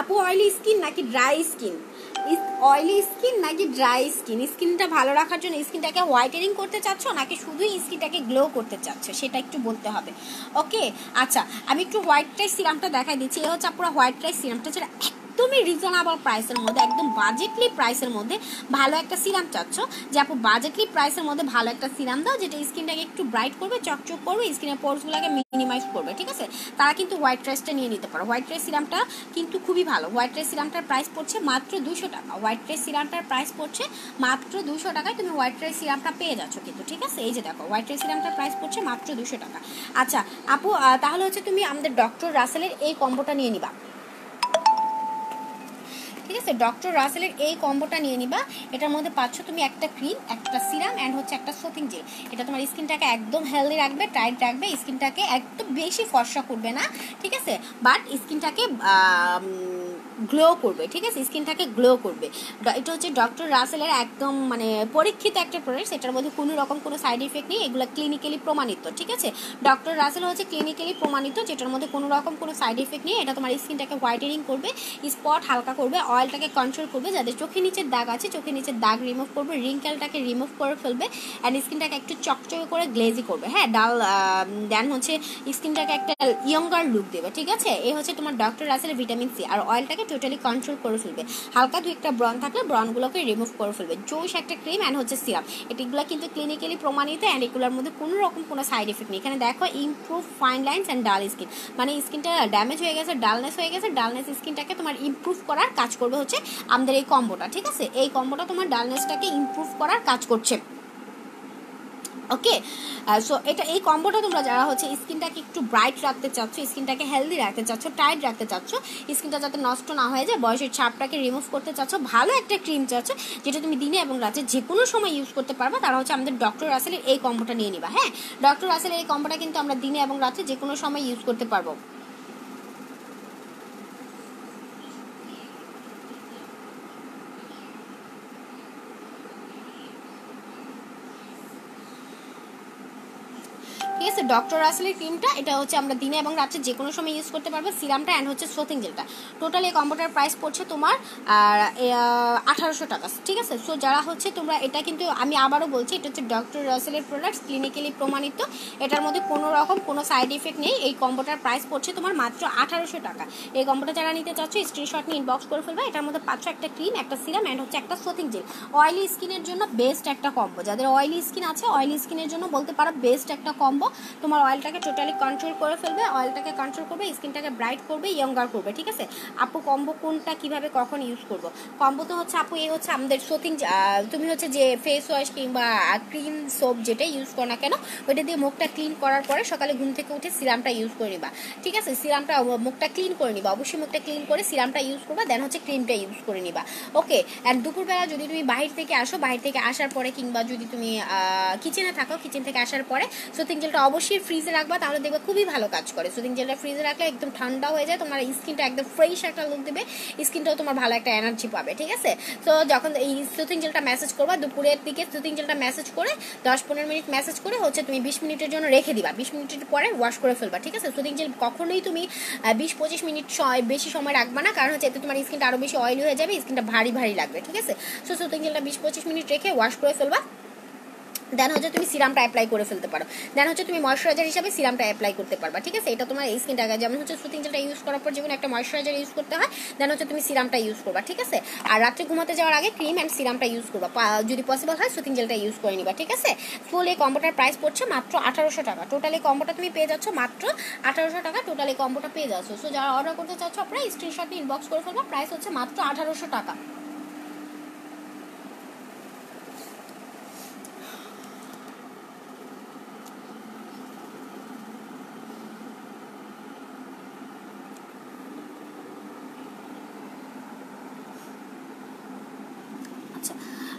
Speaker 1: আপু অয়েলি স্কিন নাকি ড্রাই স্কিন অয়েলি স্কিন নাকি ড্রাই স্কিন স্কিনটা ভালো রাখার জন্য স্কিনটাকে হোয়াইটেনিং করতে চাচ্ছ নাকি শুধুই স্কিনটাকে গ্লো করতে চাচ্ছ? সেটা একটু বলতে হবে। ওকে আচ্ছা আমি একটু হোয়াইট রাইস সিরামটা দেখাই দিচ্ছি। এ হচ্ছে পুরো হোয়াইট রাইস সিরামটা যেটা একদমই রিজনেবল প্রাইসের মধ্যে, একদম বাজেটলি প্রাইসের মধ্যে ভালো একটা সিরাম চাচ্ছ। যে আপু বাজেটলি প্রাইসের মধ্যে ভালো একটা সিরাম দাও, যেটা স্কিনটাকে একটু ব্রাইট করবে, চকচক করবে স্কিনের পোর্সগুলোকে মিনিমাইজ করবে, ঠিক আছে? তারা কিন্তু হোয়াইট রাইসটা নিয়ে নিতে পারো। হোয়াইট রাইস সিরামটা কিন্তু খুবই ভালো। হোয়াইট রাইস সিরামটার প্রাইস পড়ছে মাত্র দুশো টাকা। হোয়াইট রাইস সিরামটার প্রাইস পড়ছে মাত্র দুশো টাকায় তুমি হোয়াইট রাইস সিরামটা পেয়ে যাচ্ছ কিন্তু, ঠিক আছে? এই যে দেখো হোয়াইট রাইস সিরামটার প্রাইস পড়ছে মাত্র দুশো টাকা। আচ্ছা আপু তাহলে হচ্ছে তুমি আমাদের ডক্টর রাসেলের এই কম্বোটা নিয়ে নিবা। ঠিক আছে? ডক্টর রাসেলের এই কম্বোটা নিয়ে নিবা। এটার মধ্যে পাচ্ছ তুমি একটা ক্রিম একটা সিরাম অ্যান্ড হচ্ছে একটা সোথিং জেল এটা তোমার স্কিনটাকে একদম হেলদি রাখবে টাইট রাখবে স্কিনটাকে একদম বেশি ফর্সা করবে না, ঠিক আছে? বাট স্কিনটাকে গ্লো করবে, ঠিক আছে? স্কিনটাকে গ্লো করবে। এটা হচ্ছে ডক্টর রাসেলের একদম মানে পরীক্ষিত একটা প্রোডাক্ট এটার মধ্যে কোনো রকম কোনো সাইড এফেক্ট নেই, এগুলো ক্লিনিক্যালি প্রমাণিত, ঠিক আছে? ডক্টর রাসেল হচ্ছে ক্লিনিক্যালি প্রমাণিত, যেটার মধ্যে কোনো রকম কোনো সাইড এফেক্ট নেই, এটা তোমার স্কিনটাকে হোয়াইটেনিং করবে স্পট হালকা করবে অয়েলটাকে কন্ট্রোল করবে, যাদের চোখের নিচের দাগ আছে, চোখের নিচের দাগ রিমুভ করবে রিঙ্কেলটাকে রিমুভ করে ফেলবে অ্যান্ড স্কিনটাকে একটু চকচকে করে গ্লেজি করবে হ্যাঁ? ডাল দেন হচ্ছে স্কিনটাকে একটা ইয়ঙ্গার লুক দেবে, ঠিক আছে? এই হচ্ছে তোমার ডক্টর রাসেলের ভিটামিন সি আর অয়েলটাকে টোটালি কন্ট্রোল করে ফেলবে। হালকা দু একটা ব্রন থাকলে ব্রনগুলোকে রিমুভ করে ফেলবে। জোশ একটা ক্রিম অ্যান্ড হচ্ছে সিরাম এটিগুলো কিন্তু ক্লিনিক্যালি প্রমাণিত অ্যান্ড এগুলোর মধ্যে কোনো রকম কোনো সাইড এফেক্ট নেই। এখানে দেখো improve fine lines and dull skin মানে স্কিনটা ড্যামেজ হয়ে গেছে ডালনেস হয়ে গেছে ডালনেস স্কিনটাকে তোমার ইমপ্রুভ করার কাজ করবে হচ্ছে আমাদের এই কম্বোটা, ঠিক আছে? এই কম্বোটা তোমার ডালনেসটাকে ইমপ্রুভ করার কাজ করছে। ওকে সো এটা এই কম্বোটা তোমরা যারা হচ্ছে স্কিনটাকে একটু ব্রাইট রাখতে চাচ্ছ, স্কিনটাকে হেলদি রাখতে চাচ্ছ টাইট রাখতে চাচ্ছ, স্কিনটা যাতে নষ্ট না হয়ে যায়, বয়সের ছাপটাকে রিমুভ করতে চাচ্ছ, ভালো একটা ক্রিম চাচ্ছ, যেটা তুমি দিনে এবং রাতে যে কোনো সময় ইউজ করতে পারবা, তারা হচ্ছে আমাদের ডক্টর রাসেলের এই কম্বোটা নিয়ে নিবা। হ্যাঁ ডক্টর রাসেলের এই কম্বোটা কিন্তু আমরা দিনে এবং রাতে যে কোনো সময় ইউজ করতে পারব ঠিক আছে ডক্টর রাসেলের ক্রিমটা এটা হচ্ছে আমরা দিনে এবং রাত্রে যে কোনো সময় ইউজ করতে পারব সিরামটা অ্যান্ড হচ্ছে সোথিং জেলটা টোটাল এই কম্বোটার প্রাইস পড়ছে তোমার আঠারোশো টাকা, ঠিক আছে? সো যারা হচ্ছে তোমরা এটা কিন্তু আমি আবারও বলছি, এটা হচ্ছে ডক্টর রাসেলের প্রোডাক্টস ক্লিনিক্যালি প্রমাণিত। এটার মধ্যে কোনো রকম কোনো সাইড ইফেক্ট নেই। এই কম্বোটার প্রাইস পড়ছে তোমার মাত্র আঠারোশো টাকা। এই কম্বোটা যারা নিতে চাচ্ছ স্ক্রিনশট নিয়ে ইনবক্স করে ফেলবে। এটার মধ্যে পাচ্ছ একটা ক্রিম একটা সিরাম অ্যান্ড হচ্ছে একটা সোথিং জেল অয়েলি স্কিনের জন্য বেস্ট একটা কম্বো যাদের অয়েলি স্কিন আছে অয়েলি স্কিনের জন্য বলতে পারো বেস্ট একটা কম্বো তোমার অয়েলটাকে টোটালি কন্ট্রোল করে ফেলবে অয়েলটাকে কন্ট্রোল করবে স্কিনটাকে ব্রাইট করবে ইয়ঙ্গার করবে, ঠিক আছে? আপু কম্বো কোনটা কীভাবে কখন ইউজ করব? কম্বো তো হচ্ছে আপু এই হচ্ছে আমাদের সোথিং তুমি হচ্ছে যে ফেস ওয়াশ কিংবা ক্রিম সোপ যেটা ইউজ করো না কেন, ওইটা দিয়ে মুখটা ক্লিন করার পরে সকালে ঘুম থেকে উঠে সিরামটা ইউজ করে নিবা, ঠিক আছে? সিরামটা মুখটা ক্লিন করে নিবা, অবশ্যই মুখটা ক্লিন করে সিরামটা ইউজ করবা দেন হচ্ছে ক্রিমটা ইউজ করে নিবা ওকে অ্যান্ড দুপুরবেলা যদি তুমি বাহির থেকে আসো, বাহির থেকে আসার পরে কিংবা যদি তুমি কিচেনে থাকো কিচেন থেকে আসার পরে সোথিং জেলটা অবশ্যই ফ্রিজে রাখবা, তাহলে দেখবে খুবই ভালো কাজ করে। সুদিং জেলটা ফ্রিজে রাখলে একদম ঠান্ডা হয়ে যায়, তোমার স্কিনটা একদম ফ্রেশ একটা লুক দেবে স্কিনটাও তোমার ভালো একটা এনার্জি পাবে, ঠিক আছে? তো যখন এই সুতিং জেলটা মেসেজ করবা, দুপুরের দিকে সুতিং জেলটা মেসেজ করে দশ পনেরো মিনিট মেসেজ করে হচ্ছে তুমি বিশ মিনিটের জন্য রেখে দিবা। বিশ মিনিটের পরে ওয়াশ করে ফেলবা, ঠিক আছে? সুতিং জেল কখনোই তুমি বিশ পঁচিশ মিনিট বেশি সময় রাখবা না, কারণ হচ্ছে এতে তোমার স্কিনটা আরও বেশি অয়েলি হয়ে যাবে স্কিনটা ভারী ভারী লাগবে, ঠিক আছে? সো সুতিং জেলটা বিশ পঁচিশ মিনিট রেখে ওয়াশ করে ফেলবা। দেন হচ্ছে তুমি সিরামটা অ্যাপ্লাই করে ফেলতে পারো। দেন হচ্ছে তুমি ময়শ্চারাইজার হিসাবে সিরামটা অ্যাপ্লাই করতে পারবা, ঠিক আছে? এটা তোমার এই স্কিনটা যেমন হচ্ছে সুতিং জেলটা ইউজ করার পর যেমন একটা ময়শ্চারাইজার ইউজ করতে হয় দেন হচ্ছে তুমি সিরামটা ইউজ করবা, ঠিক আছে? আর রাত্রে ঘুমাতে যাওয়ার আগে ক্রিম অ্যান্ড সিরামটা ইউজ করবা যদি পসিবল হয় সুতিং জেলটা ইউজ করে নিবা, ঠিক আছে? ফুল এই কম্বোটার প্রাইস পড়ছে মাত্র আঠারোশো টাকা। টোটালি কম্বোটা তুমি পেয়ে যাচ্ছ মাত্র আঠারোশো টাকা টোটালি কম্বোটা পেয়ে যাচ্ছ। সো যারা অর্ডার করতে চাচ্ছ আপনারা স্ক্রিনশট ইনবক্স করে ফেলবা প্রাইস হচ্ছে মাত্র আঠারোশো টাকা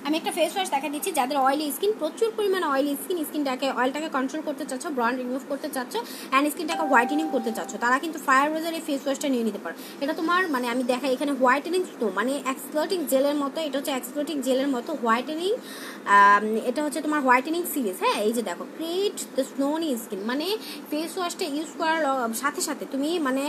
Speaker 1: আমি একটা ফেস ওয়াশ দেখা দিচ্ছি, যাদের অয়েলি স্কিন প্রচুর পরিমাণে অয়েলি স্কিন স্কিনটাকে অয়েলটাকে কন্ট্রোল করতে চাচ্ছ ব্রন রিমুভ করতে চাচ্ছ অ্যান্ড স্কিনটাকে হোয়াইটেনিং করতে চাচ্ছ, তারা কিন্তু ফায়ার রোজের এই ফেস ওয়াশটা নিয়ে নিতে পারো। এটা তোমার মানে আমি দেখাই, এখানে হোয়াইটেনিং স্নো মানে এক্সপ্লোটিং জেলের মতো, এটা হচ্ছে এক্সপ্লোটিং জেলের মতো হোয়াইটেনিং এটা হচ্ছে তোমার হোয়াইটেনিং সিরিজ হ্যাঁ? এই যে দেখো ক্রিয়েট দ্য স্নোনি স্কিন মানে ফেস ওয়াশটা ইউজ করার সাথে সাথে তুমি মানে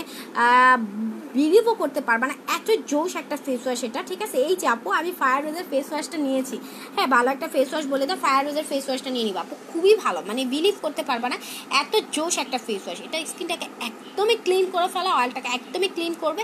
Speaker 1: বিলিভও করতে পারবে না। এত জোশ একটা ফেস ওয়াশ এটা, ঠিক আছে? এই যে আপু, আমি ফায়ার রোজের ফেস ওয়াশটা নিয়েছি। হ্যাঁ ভালো একটা ফেস ওয়াশ বলে দাও ফায়ার রোজের ফেস ওয়াশটা নিয়ে নিবা। আপু, খুবই ভালো মানে বিলিভ করতে পারবে না, এত জোশ একটা ফেস ওয়াশ এটা স্কিনটাকে একদমই ক্লিন করে ফেলা অয়েলটাকে একদমই ক্লিন করবে।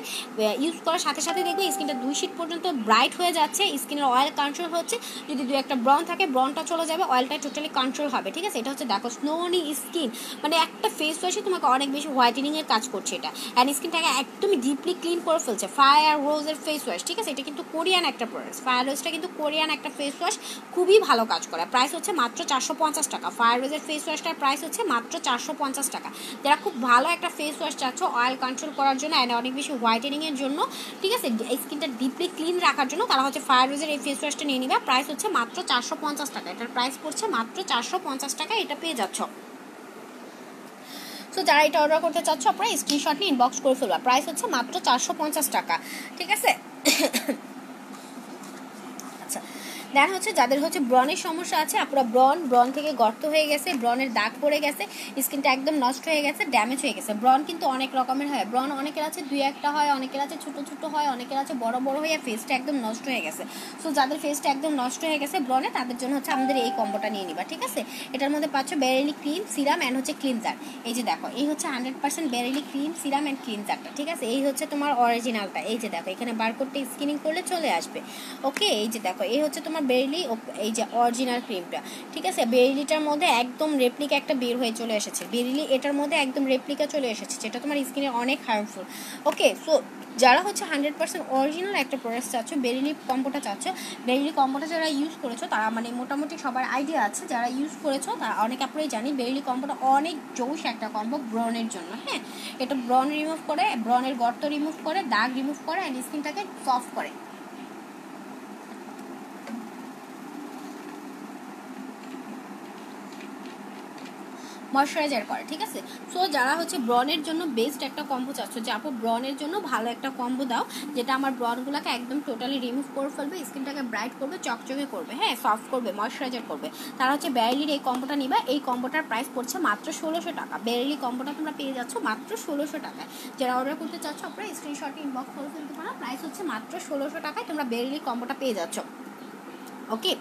Speaker 1: ইউজ করার সাথে সাথে দেখবে স্কিনটা দুই শিট পর্যন্ত ব্রাইট হয়ে যাচ্ছে স্কিনের অয়েল কন্ট্রোল হচ্ছে। যদি দু একটা ব্রন থাকে ব্রনটা চলে যাবে অয়েলটা টোটালি কন্ট্রোল হবে, ঠিক আছে? এটা হচ্ছে দেখো স্নোনি স্কিন মানে একটা ফেস ওয়াশে তোমাকে অনেক বেশি হোয়াইটেনিং এর কাজ করছে এটা। অ্যান্ড স্কিনটাকে একদমই ডিপলি ক্লিন করে ফেলছে। ফায়ার রোজের ফেস ওয়াশ ঠিক আছে? এটা কিন্তু কোরিয়ান একটা প্রোডাক্ট ফায়ার রোজটা কিন্তু কোরিয়ান একটা ফেস ওয়াশ খুবই ভালো কাজ করে। প্রাইস হচ্ছে মাত্র চারশো পঞ্চাশ টাকা। ফায়ার রোজের ফেস ওয়াশটার প্রাইস হচ্ছে মাত্র চারশো পঞ্চাশ টাকা। যারা খুব ভালো একটা ফেস ওয়াশ চাচ্ছ অয়েল কন্ট্রোল করার জন্য অ্যান্ড অনেক বেশি হোয়াইটেনিং এর জন্য, ঠিক আছে? স্কিনটা ডিপলি ক্লিন রাখার জন্য তারা হচ্ছে ফায়ার রোজের এই ফেস ওয়াশটা নিয়ে নিবে। প্রাইস হচ্ছে মাত্র চারশো পঞ্চাশ টাকা। এটার প্রাইস পড়ছে মাত্র চারশো পঞ্চাশ টাকা এটা পেয়ে যাচ্ছ। তো যারা এটা অর্ডার করতে চাচ্ছ, আপনারা স্ক্রিনশট নিয়ে ইনবক্স করে ফেলবা। প্রাইস হচ্ছে মাত্র চারশো পঞ্চাশ টাকা। ঠিক আছে? দেন হচ্ছে যাদের হচ্ছে ব্রনের সমস্যা আছে আপনারা ব্রন ব্রন থেকে গর্ত হয়ে গেছে ব্রনের দাগ পড়ে গেছে, স্কিনটা একদম নষ্ট হয়ে গেছে ড্যামেজ হয়ে গেছে। ব্রন কিন্তু অনেক রকমের হয়। ব্রন অনেকের আছে, দুই একটা হয়, অনেকের আছে ছোট ছোট হয়, অনেকের আছে বড় বড় হয়ে ফেসটা একদম নষ্ট হয়ে গেছে। সো যাদের ফেসটা একদম নষ্ট হয়ে গেছে ব্রনে তাদের জন্য হচ্ছে আমাদের এই কম্বোটা নিয়ে নিবা, ঠিক আছে? এটার মধ্যে পাচ্ছ বেরেলি ক্রিম সিরাম অ্যান্ড হচ্ছে ক্লিনজার এই যে দেখো, এই হচ্ছে হান্ড্রেড পার্সেন্ট বেরেলি ক্রিম সিরাম অ্যান্ড ক্লিনজারটা ঠিক আছে? এই হচ্ছে তোমার অরিজিনালটা এই যে দেখো, এখানে বারকোডটা স্কিনিং করলে চলে আসবে। ওকে এই যে দেখো, এই হচ্ছে তোমার বেরেলি এই যে অরিজিনাল ক্রিমটা ঠিক আছে? বেরিলিটার মধ্যে একদম রেপ্লিকা একটা বের হয়ে চলে এসেছে। বেরিলি এটার মধ্যে একদম রেপ্লিকা চলে এসেছে, যেটা তোমার স্কিনে অনেক হার্মফুল ওকে সো যারা হচ্ছে হান্ড্রেড পার্সেন্ট অরিজিনাল একটা প্রোডাক্ট চাচ্ছ বেরিলি কম্বোটা চাচ্ছ বেরিলি কম্বোটা যারা ইউজ করেছ, তারা মানে মোটামুটি সবার আইডিয়া আছে। যারা ইউজ করেছ, তারা অনেক আপনারাই জানি বেরিলি কম্বোটা অনেক জোশ একটা কম্বো ব্রনের জন্য হ্যাঁ? এটা ব্রন রিমুভ করে ব্রনের গর্ত রিমুভ করে, দাগ রিমুভ করে অ্যান্ড স্কিনটাকে সফট করে। ময়শ্চারাইজার করে, ঠিক আছে? সো যারা হচ্ছে ব্রনের জন্য বেস্ট একটা কম্বো চাচ্ছ, যে আপু ব্রনের জন্য ভালো একটা কম্বো দাও, যেটা আমার ব্রনগুলোকে একদম টোটালি রিমুভ করে ফেলবে স্কিনটাকে ব্রাইট করবে, চকচকে করবে হ্যাঁ সফট করবে ময়শ্চারাইজার করবে। তারা হচ্ছে ব্যারেলির এই কম্বোটা নিবা, এই কম্বোটার প্রাইস পড়ছে মাত্র ষোলোশো টাকা। ব্যারেলি কম্বোটা তোমরা পেয়ে যাচ্ছ মাত্র ষোলোশো টাকায়। যারা অর্ডার করতে চাচ্ছ, আপনারা স্ক্রিনশটে ইনবক্স করে ফেলতে পারো প্রাইস হচ্ছে মাত্র ষোলোশো টাকায় তোমরা ব্যারেলি কম্বোটা পেয়ে যাচ্ছ। ওকে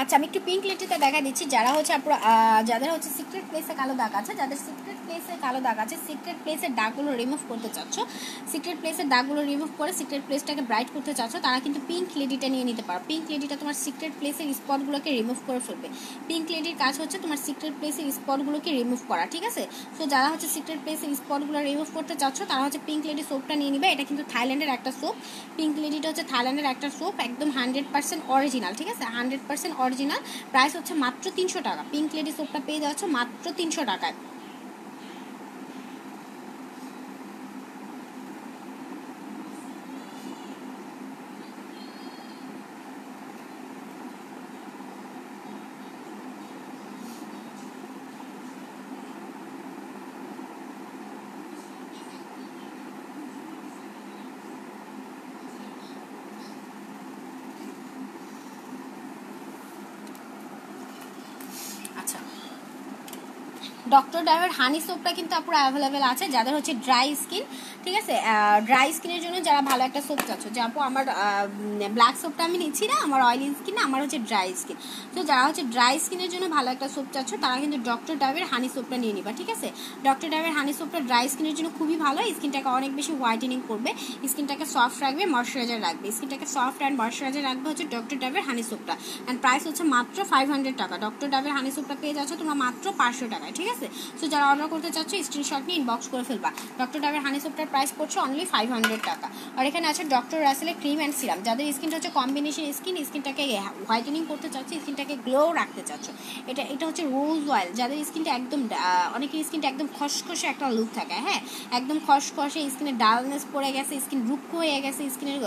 Speaker 1: আচ্ছা আমি একটু পিঙ্ক লিটিতে দেখা দিচ্ছি। যারা হচ্ছে যাদের হচ্ছে সিক্রেট প্লেসে কালো দাগ আছে, যাদের সিক্রেট প্লেসে কালো দাগ আছে সিক্রেট প্লেসের দাগগুলো রিমুভ করতে চাচ্ছ সিক্রেট প্লেসের দাগগুলো রিমুভ করে সিক্রেট প্লেসটাকে ব্রাইট করতে চাচ্ছ, তারা কিন্তু পিঙ্ক লেডিটা নিয়ে নিতে পারো। পিঙ্ক লেডিটা তোমার সিক্রেট প্লেসের স্পটগুলোকে রিমুভ করে ফেলবে। পিঙ্ক লেডির কাজ হচ্ছে তোমার সিক্রেট প্লেসের স্পটগুলোকে রিমুভ করা, ঠিক আছে? সো যারা হচ্ছে সিক্রেট প্লেসের স্পটগুলো রিমুভ করতে চাচ্ছ, তারা হচ্ছে পিঙ্ক লেডি সোপটা নিয়ে নিবে। এটা কিন্তু থাইল্যান্ডের একটা সোপ পিঙ্ক লেডিটা হচ্ছে থাইল্যান্ডের একটা সোপ একদম হান্ড্রেড পার্সেন্ট অরিজিনাল ঠিক আছে? হান্ড্রেড পার্সেন্ট অরিজিনাল প্রাইস হচ্ছে মাত্র তিনশো টাকা। পিঙ্ক লেডি সোপটা পেয়ে যাচ্ছ মাত্র তিনশো টাকায় আচ্ছা ডাইভার হানি সোপটা কিন্তু আপুরা অ্যাভেলেবেল আছে, যাদের হচ্ছে ড্রাই স্কিন ঠিক আছে? ড্রাই স্কিনের জন্য যারা ভালো একটা সোপ চাচ্ছ, যে আপু আমার ব্ল্যাক সোপটা আমি নিচ্ছি না, আমার অয়েলি স্কিন না, আমার হচ্ছে ড্রাই স্কিন তো যারা হচ্ছে ড্রাই স্কিনের জন্য ভালো একটা সোপ চাচ্ছ, তারা কিন্তু ডক্টর ডাইভের হানি সোপটা নিয়ে নিবা, ঠিক আছে? ডক্টর ডাইভের হানি সোপটা ড্রাই স্কিনের জন্য খুবই ভালো স্কিনটাকে অনেক বেশি হোয়াইটেনিং করবে স্কিনটাকে সফট রাখবে ময়শ্চারাইজার রাখবে স্কিনটাকে সফট অ্যান্ড ময়শ্চারাইজার রাখবে হচ্ছে ডক্টর ডাইভের হানি সোপটা অ্যান্ড প্রাইস হচ্ছে মাত্র ফাইভ হান্ড্রেড টাকা ডক্টর ডাইভের হানি সোপটা পেয়ে যাচ্ছ তোমরা মাত্র পাঁচশো টাকায়, ঠিক আছে? সো যারা অর্ডার করতে চাচ্ছ স্ক্রিনশট নিয়ে ইনবক্স করে ফেলবা। ডক্টর ডাবের হানি সোপটার প্রাইস পড়ছে অনলি ফাইভ হান্ড্রেড টাকা। আর এখানে আছে ডক্টর রাসেলের ক্রিম অ্যান্ড সিরাম যাদের স্কিনটা হচ্ছে কম্বিনেশন স্কিন স্কিনটাকে হোয়াইটেনিং করতে চাচ্ছ স্কিনটাকে গ্লো রাখতে চাচ্ছ। এটা এটা হচ্ছে রোজ অয়েল যাদের স্কিনটা একদম অনেকের স্কিনটা একদম খসখসে একটা লুক থাকে হ্যাঁ? একদম খসখসে স্কিনে ডালনেস পড়ে গেছে স্কিন রুক্ষ হয়ে গেছে স্কিনের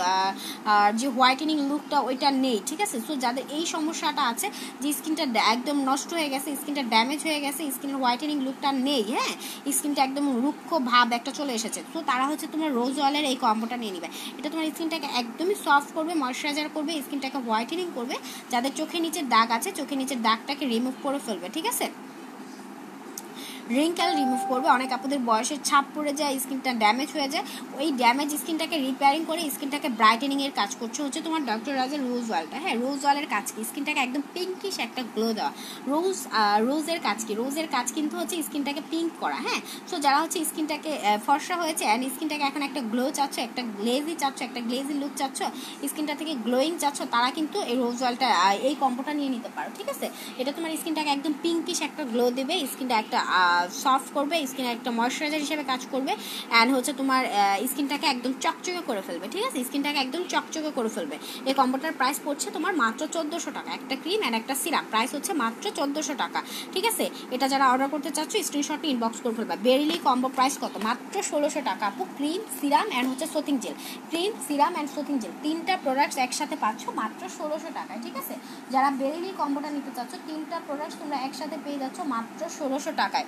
Speaker 1: যে হোয়াইটেনিং লুকটা ওইটা নেই, ঠিক আছে? সো যাদের এই সমস্যাটা আছে, যে স্কিনটা একদম নষ্ট হয়ে গেছে স্কিনটা ড্যামেজ হয়ে গেছে স্কিনের হোয়াইটেনিং লুকটা নেই হ্যাঁ? স্কিনটা একদম রুক্ষ ভাব একটা চলে এসেছে। তো তারা হচ্ছে তোমার রোজ অয়েলের এই কম্বোটা নিয়ে নিবে। এটা তোমার স্কিনটাকে একদমই সফট করবে ময়শ্চারাইজার করবে স্কিনটাকে হোয়াইটেনিং করবে। যাদের চোখের নিচে দাগ আছে, চোখের নিচের দাগটাকে রিমুভ করে ফেলবে, ঠিক আছে? রিঙ্কেল রিমুভ করবে। অনেক আপুদের বয়সের ছাপ পড়ে যায়, স্কিনটা ড্যামেজ হয়ে যায়। ওই ড্যামেজ স্কিনটাকে রিপেয়ারিং করে স্কিনটাকে ব্রাইটেনিং এর কাজ করছে। হচ্ছে তোমার ডক্টর রাজের রোজ অয়েলটা হ্যাঁ রোজ অয়েলের কাজ কি? স্কিনটাকে একদম পিঙ্কিশ একটা গ্লো দেওয়া। রোজ রোজের কাজ কি? রোজের কাজ কিন্তু হচ্ছে স্কিনটাকে পিঙ্ক করা হ্যাঁ? সো যারা হচ্ছে স্কিনটাকে ফর্সা হয়েছে অ্যান্ড স্কিনটাকে এখন একটা গ্লো চাচ্ছ, একটা গ্লেজি চাচ্ছ, একটা গ্লেজি লুক চাচ্ছ, স্কিনটা থেকে গ্লোয়িং চাচ্ছ, তারা কিন্তু এই রোজ অয়েলটা এই কম্বোটা নিয়ে নিতে পারো, ঠিক আছে? এটা তোমার স্কিনটাকে একদম পিঙ্কিশ একটা গ্লো দেবে, স্কিনটা একটা সফট করবে স্কিনে একটা ময়শ্চারাইজার হিসেবে কাজ করবে অ্যান্ড হচ্ছে তোমার স্কিনটাকে একদম চকচকে করে ফেলবে, ঠিক আছে? স্কিনটাকে একদম চকচকে করে ফেলবে। এই কম্বোটার প্রাইস পড়ছে তোমার মাত্র চোদ্দোশো টাকা, একটা ক্রিম অ্যান্ড একটা সিরাম প্রাইস হচ্ছে মাত্র চোদ্দোশো টাকা, ঠিক আছে? এটা যারা অর্ডার করতে চাচ্ছ স্ক্রিনশটে ইনবক্স করে ফেলবে। বেরিলি কম্বো প্রাইস কত? মাত্র ষোলোশো টাকা, আপু ক্রিম সিরাম অ্যান্ড হচ্ছে soothing gel cream serum and soothing gel তিনটা প্রোডাক্টস একসাথে পাচ্ছ মাত্র ষোলোশো টাকায়, ঠিক আছে? যারা বেরিলি কম্বোটা নিতে চাচ্ছ, তিনটা প্রোডাক্টস তোমরা একসাথে পেয়ে যাচ্ছ মাত্র ষোলোশো টাকায়।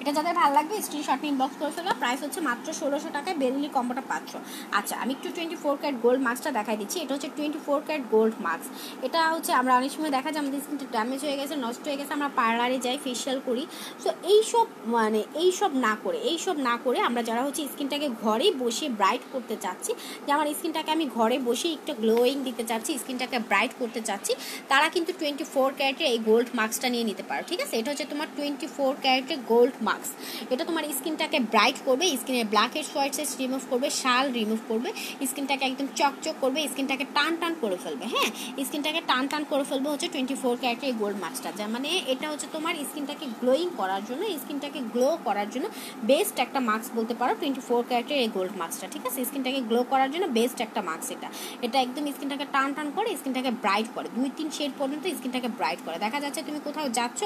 Speaker 1: এটা যাদের ভালো লাগবে স্ক্রিনশট নিয়ে ইনবক্স করে ফেলো। প্রাইস হচ্ছে মাত্র ষোলোশো টাকায় বেরিলি কম্বোটা পাচ্ছ আচ্ছা আমি একটু টোয়েন্টি ফোর ক্যারেট গোল্ড মার্কসটা দেখাই দিচ্ছি। এটা হচ্ছে twenty four carat gold masks এটা হচ্ছে আমরা অনেক সময় দেখা যায় আমাদের স্কিনটা ড্যামেজ হয়ে গেছে, নষ্ট হয়ে গেছে, আমরা পার্লারে যাই ফেশিয়াল করি। সো এইসব মানে এইসব না করে, এইসব না করে আমরা যারা হচ্ছে স্কিনটাকে ঘরে বসে ব্রাইট করতে চাচ্ছি, যে আমার স্কিনটাকে আমি ঘরে বসে একটু গ্লোয়িং দিতে চাচ্ছি স্কিনটাকে ব্রাইট করতে চাচ্ছি, তারা কিন্তু টোয়েন্টি ফোর ক্যারেটের এই গোল্ড মার্কসটা নিয়ে নিতে পারো, ঠিক আছে? এটা হচ্ছে তোমার টোয়েন্টি ফোর ক্যারেটের গোল্ড মার্কস এটা তোমার স্কিনটাকে ব্রাইট করবে, স্কিনের ব্ল্যাক হেড সোয়াইটসেস রিমুভ করবে, শাল রিমুভ করবে, স্কিনটাকে একদম চকচক করবে, স্কিনটাকে টান টান করে ফেলবে হ্যাঁ? স্কিনটাকে টান টান করে ফেলবে হচ্ছে টোয়েন্টি ফোর ক্যারেটের এই গোল্ড মার্কসটা যা মানে এটা হচ্ছে তোমার স্কিনটাকে গ্লোয়িং করার জন্য, স্কিনটাকে গ্লো করার জন্য বেস্ট একটা মাস্ক বলতে পারো টোয়েন্টি ফোর ক্যারেটের এই গোল্ড মাস্কটা ঠিক আছে? স্কিনটাকে গ্লো করার জন্য বেস্ট একটা মাস্ক এটা। এটা একদম স্কিনটাকে টান টান করে, স্কিনটাকে ব্রাইট করে, দুই তিন শেড পর্যন্ত স্কিনটাকে ব্রাইট করে। দেখা যাচ্ছে তুমি কোথাও যাচ্ছ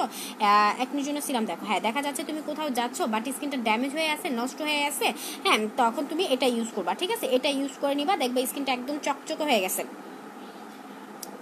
Speaker 1: একনির জন্য সিরাম দেখো হ্যাঁ দেখা যাচ্ছে তুমি কোথাও যাচ্ছ বাট স্কিনটা ড্যামেজ হয়ে আছে, নষ্ট হয়ে আছে হ্যাঁ তখন তুমি এটা ইউজ করবা, ঠিক আছে? এটা ইউজ করে নিবা, দেখবে স্কিনটা একদম চকচকে হয়ে গেছে।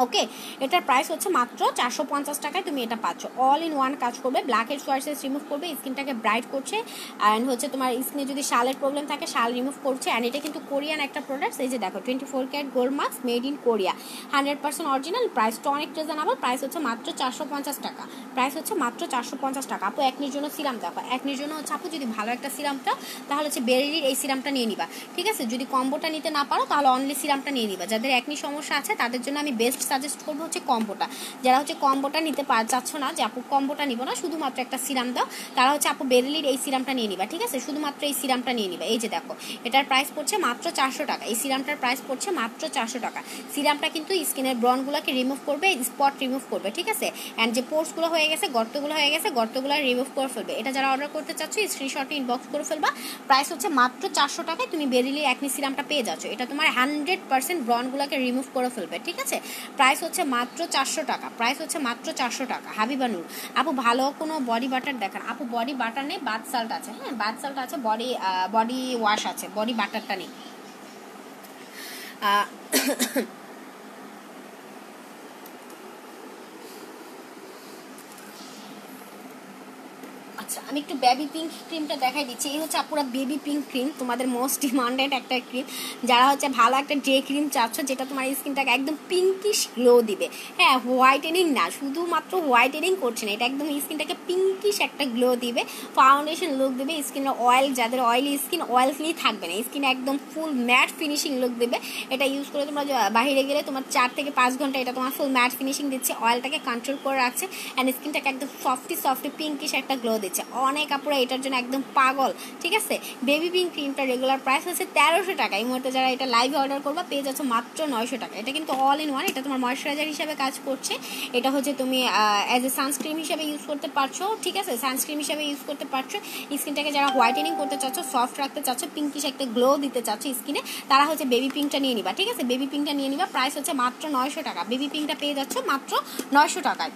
Speaker 1: ওকে? এটার প্রাইস হচ্ছে মাত্র চারশো পঞ্চাশ টাকায় তুমি এটা পাচ্ছ। অল ইন ওয়ান কাজ করবে ব্ল্যাক হেড সোয়ার্সেস রিমুভ করবে স্কিনটাকে ব্রাইট করছে অ্যান্ড হচ্ছে তোমার স্কিনে যদি শালের প্রবলেম থাকে, শাল রিমুভ করছে অ্যান্ড এটা কিন্তু কোরিয়ান একটা প্রোডাক্ট এই যে দেখো twenty four carat gold masks made in Korea hundred percent original প্রাইসটা অনেক রিজনেবল প্রাইস হচ্ছে মাত্র চারশো পঞ্চাশ টাকা। প্রাইস হচ্ছে মাত্র চারশো পঞ্চাশ টাকা। আপু একনির জন্য সিরাম দেখো। একনির জন্য হচ্ছে আপু, যদি ভালো একটা সিরামটা তাহলে হচ্ছে বেরিলির এই সিরামটা নিয়ে নিবা। ঠিক আছে? যদি কম্বোটা নিতে না পারো, তাহলে অনলি সিরামটা নিয়ে নিবা। যাদের একনি সমস্যা আছে, তাদের জন্য আমি বেস্ট সাজেস্ট করব হচ্ছে কম্বোটা। যারা হচ্ছে কম্বোটা নিতে পার চাচ্ছ না যে আপু কম্বোটা নিব না, শুধুমাত্র একটা সিরাম দাও। তারা হচ্ছে আপু বেরেলির এই সিরামটা নিয়ে নিবা, ঠিক আছে? শুধুমাত্র এই সিরামটা নিয়ে নিবা। এই যে দেখো, এটার প্রাইস পড়ছে মাত্র চারশো টাকা। এই সিরামটার প্রাইস পড়ছে মাত্র চারশো টাকা। সিরামটা কিন্তু স্কিনের ব্রনগুলোকে রিমুভ করবে স্পট রিমুভ করবে, ঠিক আছে? অ্যান্ড যে পোর্সগুলো হয়ে গেছে, গর্তগুলো হয়ে গেছে, গর্তগুলো রিমুভ করে ফেলবে। এটা যারা অর্ডার করতে চাচ্ছ স্ক্রিনশটে ইনবক্স করে ফেলবা। প্রাইস হচ্ছে মাত্র চারশো টাকায় তুমি বেরিলির একনি সিরামটা পেয়ে যাচ্ছ। এটা তোমার হান্ড্রেড পার্সেন্ট ব্রনগুলোকে রিমুভ করে ফেলবে, ঠিক আছে? প্রাইস হচ্ছে মাত্র চারশো টাকা। প্রাইস হচ্ছে মাত্র চারশো টাকা। হাবিবানুর আপু ভালো কোনো বডি বাটার দেখান। আপু বডি বাটার নেই বাথ সাল্ট আছে হ্যাঁ? বাথ সাল্ট আছে বডি বডি ওয়াশ আছে বডি বাটারটা নেই। আচ্ছা আমি একটু বেবি পিঙ্ক ক্রিমটা দেখাই দিচ্ছি। এই হচ্ছে আপুরা বেবি পিঙ্ক ক্রিম তোমাদের মোস্ট ডিমান্ডেড একটা ক্রিম যারা হচ্ছে ভালো একটা ডে ক্রিম চাচ্ছ, যেটা তোমার স্কিনটাকে একদম পিঙ্কিশ গ্লো দিবে। হ্যাঁ হোয়াইটেনিং না, শুধুমাত্র হোয়াইটেনিং করছে না, এটা একদম স্কিনটাকে পিঙ্কিশ একটা গ্লো দিবে। ফাউন্ডেশন লুক দেবে স্কিনের অয়েল যাদের অয়েলি স্কিন অয়েল ফ্রি থাকবে না। স্কিন একদম ফুল ম্যাট ফিনিশিং লুক দেবে। এটা ইউজ করে তোমরা বাইরে গেলে তোমার চার থেকে পাঁচ ঘণ্টা এটা তোমার ফুল ম্যাট ফিনিশিং দিচ্ছে। অয়েলটাকে কন্ট্রোল করে রাখছে। অ্যান্ড স্কিনটাকে একদম সফটি সফটি পিঙ্কিশ একটা গ্লো দিচ্ছে। অনেক আপুরা এটার জন্য একদম পাগল, ঠিক আছে? বেবি পিঙ্ক ক্রিমটা রেগুলার প্রাইস হচ্ছে তেরোশো টাকা। এই মুহূর্তে যারা এটা লাইভে অর্ডার করবা, পেয়ে যাচ্ছে মাত্র নয়শো টাকা। এটা কিন্তু অল ইন ওয়ান এটা তোমার ময়শ্চারাইজার হিসাবে কাজ করছে। এটা হচ্ছে তুমি অ্যাজ এ সানস্ক্রিন হিসাবে ইউজ করতে পারছ, ঠিক আছে? সানস্ক্রিন হিসাবে ইউজ করতে পারছ। স্কিনটাকে যারা হোয়াইটেনিং করতে চাচ্ছ সফট রাখতে চাচ্ছ পিঙ্কিশ একটা গ্লো দিতে চাচ্ছ স্কিনে তারা হচ্ছে বেবি পিঙ্কটা নিয়ে নিবা, ঠিক আছে? বেবি পিঙ্কটা নিয়ে নিবা প্রাইস হচ্ছে মাত্র নয়শো টাকা। বেবি পিঙ্কটা পেয়ে যাচ্ছ মাত্র নয়শো টাকায়।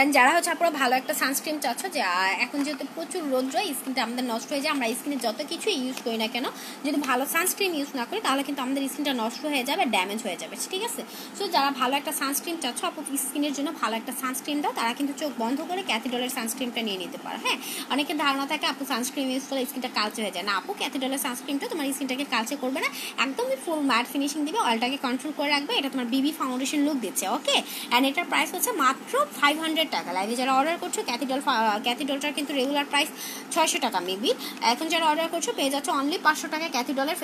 Speaker 1: দেন যারা হচ্ছে আপনারা ভালো একটা সানস্ক্রিন চাচ্ছ, যে এখন যেহেতু প্রচুর রোদ্র স্কিনটা আমাদের নষ্ট হয়ে যায়, আমরা স্কিনে যত কিছু ইউজ করি না কেন, যদি ভালো সানস্ক্রিন ইউজ না করি, তাহলে কিন্তু আমাদের স্কিনটা নষ্ট হয়ে যাবে ড্যামেজ হয়ে যাবে, ঠিক আছে? সো যারা ভালো একটা সানস্ক্রিন চাচ্ছ আপু স্কিনের জন্য ভালো একটা সানস্ক্রিন দাও, তারা কিন্তু চোখ বন্ধ করে ক্যাথিডলের সানস্ক্রিনটা নিয়ে নিতে পারে হ্যাঁ? অনেকের ধারণা থাকে, আপু সানস্ক্রিন ইউজ করলে স্কিনটা কালচে হয়ে যায়। না, আপু ক্যাথিডলের সানস্ক্রিনটা তোমার স্কিনটাকে কালচে করবে না, একদমই ফুল ম্যাট ফিনিশিং দিবে অয়েলটাকে কন্ট্রোল করে রাখবে, এটা তোমার বিবি ফাউন্ডেশন লুক দিচ্ছে ওকে অ্যান্ড এটার প্রাইস হচ্ছে মাত্র ফাইভ হান্ড্রেড টাকা। লাইভে যারা অর্ডার করছ ক্যাথিডল ক্যাথিডলটার কিন্তু রেগুলার প্রাইস ছয়শো টাকা মেবি এখন যারা অর্ডার করছ, পেয়ে যাচ্ছ অনলি পাঁচশো টাকা ক্যাথিডলের